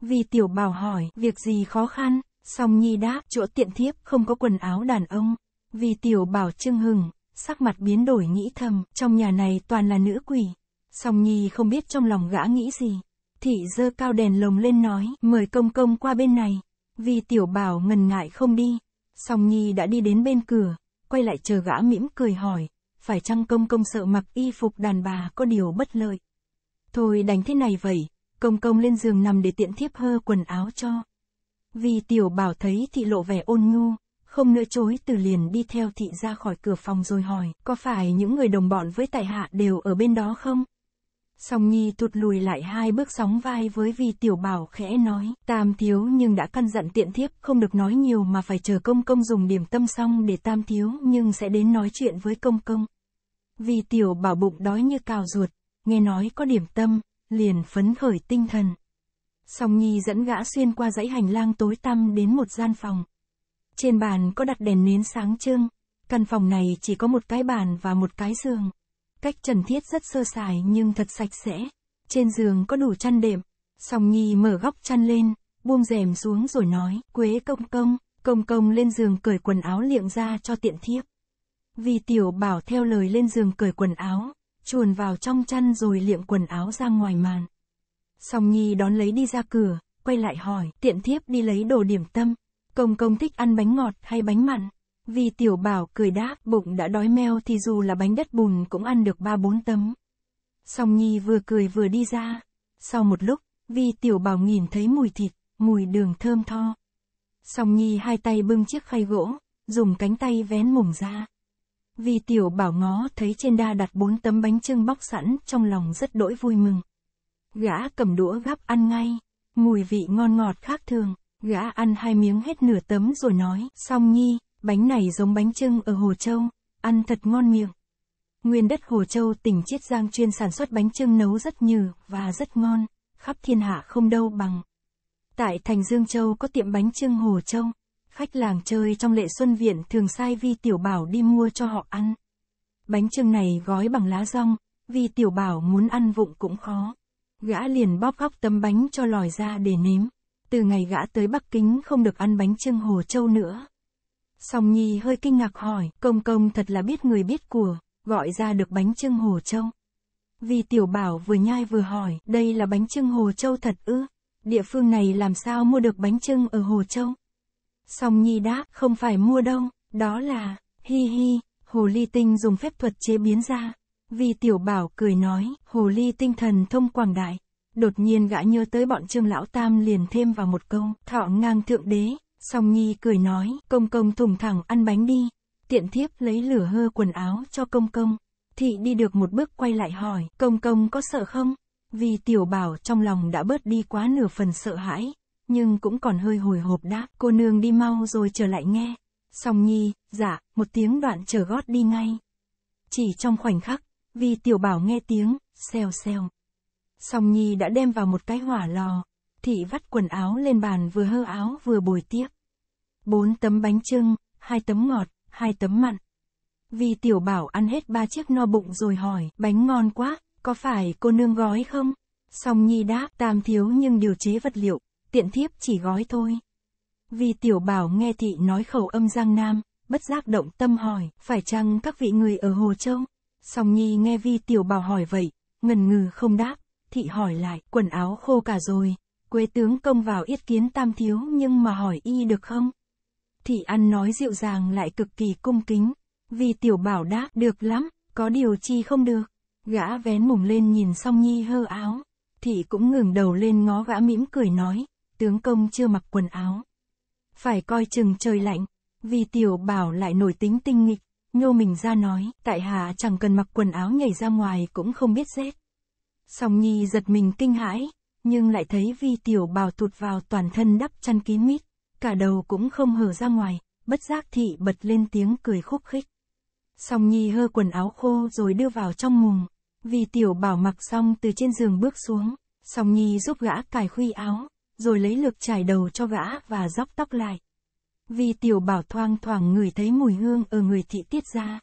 Vì tiểu bảo hỏi, việc gì khó khăn, song nhi đáp, chỗ tiện thiếp không có quần áo đàn ông. Vì tiểu bảo trưng hừng, sắc mặt biến đổi nghĩ thầm, trong nhà này toàn là nữ quỷ. Song nhi không biết trong lòng gã nghĩ gì. Thị dơ cao đèn lồng lên nói, mời công công qua bên này. Vì tiểu bảo ngần ngại không đi. Song nhi đã đi đến bên cửa, quay lại chờ gã mỉm cười hỏi, phải chăng công công sợ mặc y phục đàn bà có điều bất lợi. Thôi đánh thế này vậy, công công lên giường nằm để tiện thiếp hơ quần áo cho. Vì tiểu bảo thấy thị lộ vẻ ôn nhu, không nữa chối từ liền đi theo thị ra khỏi cửa phòng rồi hỏi, có phải những người đồng bọn với tại hạ đều ở bên đó không? Song Nhi tụt lùi lại hai bước sóng vai với vì tiểu bảo khẽ nói, tam thiếu nhưng đã căn dặn tiện thiếp không được nói nhiều mà phải chờ công công dùng điểm tâm xong để tam thiếu nhưng sẽ đến nói chuyện với công công. Vì tiểu bảo bụng đói như cào ruột, nghe nói có điểm tâm, liền phấn khởi tinh thần. Song Nhi dẫn gã xuyên qua dãy hành lang tối tăm đến một gian phòng. Trên bàn có đặt đèn nến sáng trưng, căn phòng này chỉ có một cái bàn và một cái giường. Cách trần thiết rất sơ sài nhưng thật sạch sẽ. Trên giường có đủ chăn đệm. Song Nhi mở góc chăn lên, buông rèm xuống rồi nói, Quế công công, công công lên giường cởi quần áo liệng ra cho tiện thiếp. Vì tiểu bảo theo lời lên giường cởi quần áo, chuồn vào trong chăn rồi liệng quần áo ra ngoài màn. Song Nhi đón lấy đi ra cửa, quay lại hỏi, tiện thiếp đi lấy đồ điểm tâm. Công công thích ăn bánh ngọt hay bánh mặn? Vì tiểu bảo cười đáp, bụng đã đói meo thì dù là bánh đất bùn cũng ăn được ba bốn tấm. Song Nhi vừa cười vừa đi ra. Sau một lúc, vì tiểu bảo nhìn thấy mùi thịt, mùi đường thơm tho. Song Nhi hai tay bưng chiếc khay gỗ, dùng cánh tay vén mùng ra. Vì tiểu bảo ngó thấy trên đa đặt bốn tấm bánh trưng bóc sẵn, trong lòng rất đỗi vui mừng. Gã cầm đũa gắp ăn ngay, mùi vị ngon ngọt khác thường, gã ăn hai miếng hết nửa tấm rồi nói, song nhi, bánh này giống bánh trưng ở Hồ Châu, ăn thật ngon miệng. Nguyên đất Hồ Châu tỉnh Chiết Giang chuyên sản xuất bánh trưng nấu rất nhừ và rất ngon, khắp thiên hạ không đâu bằng. Tại thành Dương Châu có tiệm bánh trưng Hồ Châu, khách làng chơi trong lệ xuân viện thường sai Vi Tiểu Bảo đi mua cho họ ăn. Bánh trưng này gói bằng lá rong, Vi Tiểu Bảo muốn ăn vụng cũng khó. Gã liền bóp góc tấm bánh cho lòi ra để nếm. Từ ngày gã tới Bắc Kính không được ăn bánh trưng Hồ Châu nữa. Song Nhi hơi kinh ngạc hỏi, công công thật là biết người biết của, gọi ra được bánh trưng Hồ Châu. Vì tiểu bảo vừa nhai vừa hỏi, đây là bánh trưng Hồ Châu thật ư? Địa phương này làm sao mua được bánh trưng ở Hồ Châu? Song Nhi đáp, không phải mua đâu, đó là, hi hi, hồ ly tinh dùng phép thuật chế biến ra. Vì tiểu bảo cười nói, hồ ly tinh thần thông quảng đại. Đột nhiên gã nhớ tới bọn trương lão tam liền thêm vào một câu, thọ ngang thượng đế. Song Nhi cười nói, công công thùng thẳng ăn bánh đi. Tiện thiếp lấy lửa hơ quần áo cho công công. Thị đi được một bước quay lại hỏi, công công có sợ không? Vì tiểu bảo trong lòng đã bớt đi quá nửa phần sợ hãi, nhưng cũng còn hơi hồi hộp đáp, cô nương đi mau rồi trở lại nghe. Song Nhi, dạ, một tiếng đoạn chờ gót đi ngay. Chỉ trong khoảnh khắc, vì tiểu bảo nghe tiếng, xèo xèo. Song Nhi đã đem vào một cái hỏa lò, thị vắt quần áo lên bàn vừa hơ áo vừa bồi tiếp. Bốn tấm bánh trưng, hai tấm ngọt, hai tấm mặn. Vì tiểu bảo ăn hết ba chiếc no bụng rồi hỏi, bánh ngon quá, có phải cô nương gói không? Song Nhi đáp, tam thiếu nhưng điều chế vật liệu, tiện thiếp chỉ gói thôi. Vì tiểu bảo nghe thị nói khẩu âm Giang Nam, bất giác động tâm hỏi, phải chăng các vị người ở Hồ Châu? Song Nhi nghe Vi tiểu bảo hỏi vậy, ngần ngừ không đáp, thị hỏi lại, quần áo khô cả rồi, quế tướng công vào yết kiến tam thiếu nhưng mà hỏi y được không? Thị ăn nói dịu dàng lại cực kỳ cung kính, vì tiểu bảo đáp, được lắm, có điều chi không được. Gã vén mùng lên nhìn song nhi hơ áo, thị cũng ngừng đầu lên ngó gã mỉm cười nói, tướng công chưa mặc quần áo. Phải coi chừng trời lạnh, vì tiểu bảo lại nổi tính tinh nghịch, nhô mình ra nói, tại hạ chẳng cần mặc quần áo nhảy ra ngoài cũng không biết rét. Song nhi giật mình kinh hãi, nhưng lại thấy vi tiểu bảo tụt vào toàn thân đắp chăn kín mít, cả đầu cũng không hở ra ngoài, bất giác thị bật lên tiếng cười khúc khích. Song nhi hơ quần áo khô rồi đưa vào trong mùng, vì tiểu bảo mặc xong từ trên giường bước xuống, song nhi giúp gã cài khuy áo, rồi lấy lược trải đầu cho gã và dóc tóc lại. Vì tiểu bảo thoang thoảng người thấy mùi hương ở người thị tiết ra.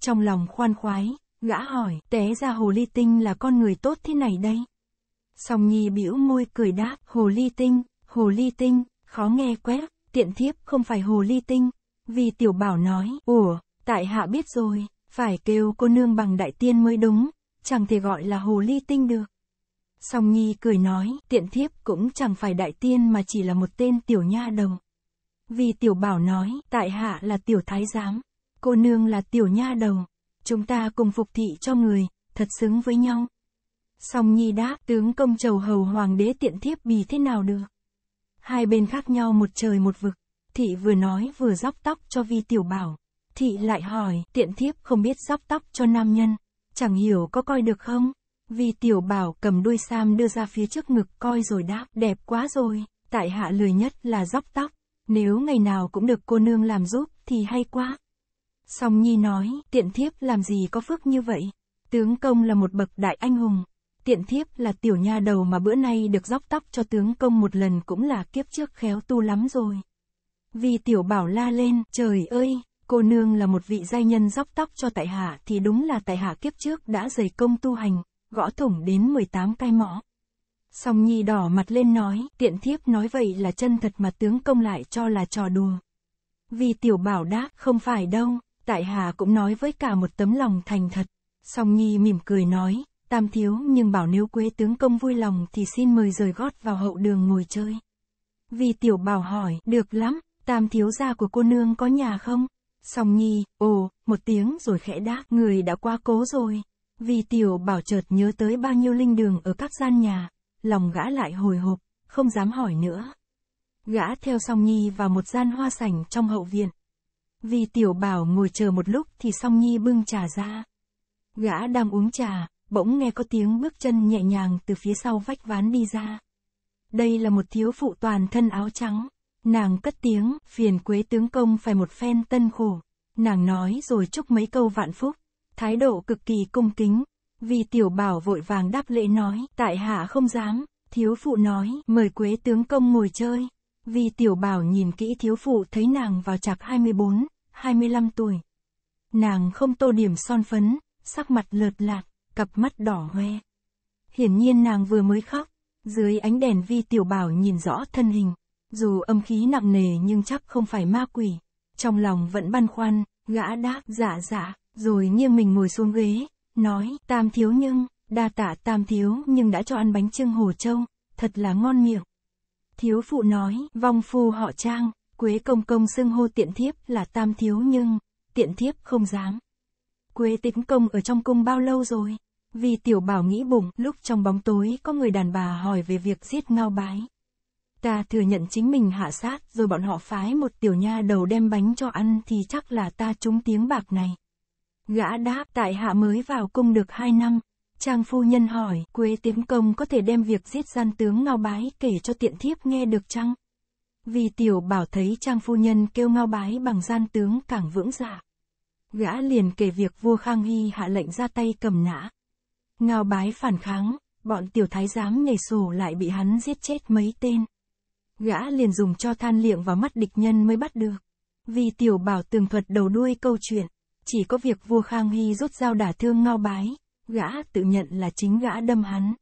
Trong lòng khoan khoái, gã hỏi, té ra hồ ly tinh là con người tốt thế này đây. Song Nhi bĩu môi cười đáp, hồ ly tinh, hồ ly tinh, khó nghe quét, tiện thiếp không phải hồ ly tinh. Vì tiểu bảo nói, ủa, tại hạ biết rồi, phải kêu cô nương bằng đại tiên mới đúng, chẳng thể gọi là hồ ly tinh được. Song Nhi cười nói, tiện thiếp cũng chẳng phải đại tiên mà chỉ là một tên tiểu nha đầu. Vì tiểu bảo nói, tại hạ là tiểu thái giám, cô nương là tiểu nha đầu, chúng ta cùng phục thị cho người, thật xứng với nhau. Song Nhi đáp, tướng công chầu hầu hoàng đế tiện thiếp bì thế nào được. Hai bên khác nhau một trời một vực, thị vừa nói vừa dóc tóc cho vi tiểu bảo. Thị lại hỏi, tiện thiếp không biết dóc tóc cho nam nhân, chẳng hiểu có coi được không? Vi tiểu bảo cầm đuôi sam đưa ra phía trước ngực coi rồi đáp, đẹp quá rồi, tại hạ lười nhất là dóc tóc, nếu ngày nào cũng được cô nương làm giúp thì hay quá. Song Nhi nói, tiện thiếp làm gì có phước như vậy? Tướng công là một bậc đại anh hùng. Tiện thiếp là tiểu nha đầu mà bữa nay được dóc tóc cho tướng công một lần cũng là kiếp trước khéo tu lắm rồi. Vì tiểu bảo la lên, trời ơi, cô nương là một vị giai nhân dóc tóc cho tại hạ thì đúng là tại hạ kiếp trước đã dày công tu hành, gõ thủng đến 18 cái mõ. Song Nhi đỏ mặt lên nói, tiện thiếp nói vậy là chân thật mà tướng công lại cho là trò đùa. Vì tiểu bảo đáp, không phải đâu, tại hạ cũng nói với cả một tấm lòng thành thật. Song Nhi mỉm cười nói, tam thiếu nhưng bảo nếu quế tướng công vui lòng thì xin mời rời gót vào hậu đường ngồi chơi. Vì tiểu bảo hỏi, được lắm, tam thiếu gia của cô nương có nhà không? Song Nhi, ồ, một tiếng rồi khẽ đáp, người đã qua cố rồi. Vì tiểu bảo chợt nhớ tới bao nhiêu linh đường ở các gian nhà, lòng gã lại hồi hộp, không dám hỏi nữa. Gã theo Song Nhi vào một gian hoa sảnh trong hậu viện. Vì tiểu bảo ngồi chờ một lúc thì Song Nhi bưng trà ra. Gã đang uống trà, bỗng nghe có tiếng bước chân nhẹ nhàng từ phía sau vách ván đi ra. Đây là một thiếu phụ toàn thân áo trắng. Nàng cất tiếng, phiền quế tướng công phải một phen tân khổ. Nàng nói rồi chúc mấy câu vạn phúc. Thái độ cực kỳ cung kính. Vì tiểu bảo vội vàng đáp lễ nói, tại hạ không dám. Thiếu phụ nói, mời quế tướng công ngồi chơi. Vì tiểu bảo nhìn kỹ thiếu phụ thấy nàng vào chạc 24, 25 tuổi. Nàng không tô điểm son phấn, sắc mặt lợt lạc, cặp mắt đỏ hoe. Hiển nhiên nàng vừa mới khóc, dưới ánh đèn vi tiểu bảo nhìn rõ thân hình, dù âm khí nặng nề nhưng chắc không phải ma quỷ. Trong lòng vẫn băn khoăn, gã đáp, dạ dạ, rồi nghiêng mình ngồi xuống ghế, nói, tam thiếu nhưng, đa tạ tam thiếu nhưng đã cho ăn bánh trưng hồ châu, thật là ngon miệng. Thiếu phụ nói, vong phu họ trang, quế công công xưng hô tiện thiếp là tam thiếu nhưng, tiện thiếp không dám. Quế tính công ở trong cung bao lâu rồi? Vì tiểu bảo nghĩ bụng, lúc trong bóng tối có người đàn bà hỏi về việc giết ngao bái. Ta thừa nhận chính mình hạ sát, rồi bọn họ phái một tiểu nha đầu đem bánh cho ăn thì chắc là ta trúng tiếng bạc này. Gã đáp, tại hạ mới vào cung được hai năm. Trang phu nhân hỏi, Quế tiến công có thể đem việc giết gian tướng ngao bái kể cho tiện thiếp nghe được chăng? Vì tiểu bảo thấy trang phu nhân kêu ngao bái bằng gian tướng càng vững dạ. Gã liền kể việc vua Khang Hy hạ lệnh ra tay cầm nã. Ngao bái phản kháng, bọn tiểu thái giám nhảy sổ lại bị hắn giết chết mấy tên. Gã liền dùng cho than liệng vào mắt địch nhân mới bắt được. Vì tiểu bảo tường thuật đầu đuôi câu chuyện, chỉ có việc vua Khang Hy rút dao đả thương ngao bái, gã tự nhận là chính gã đâm hắn.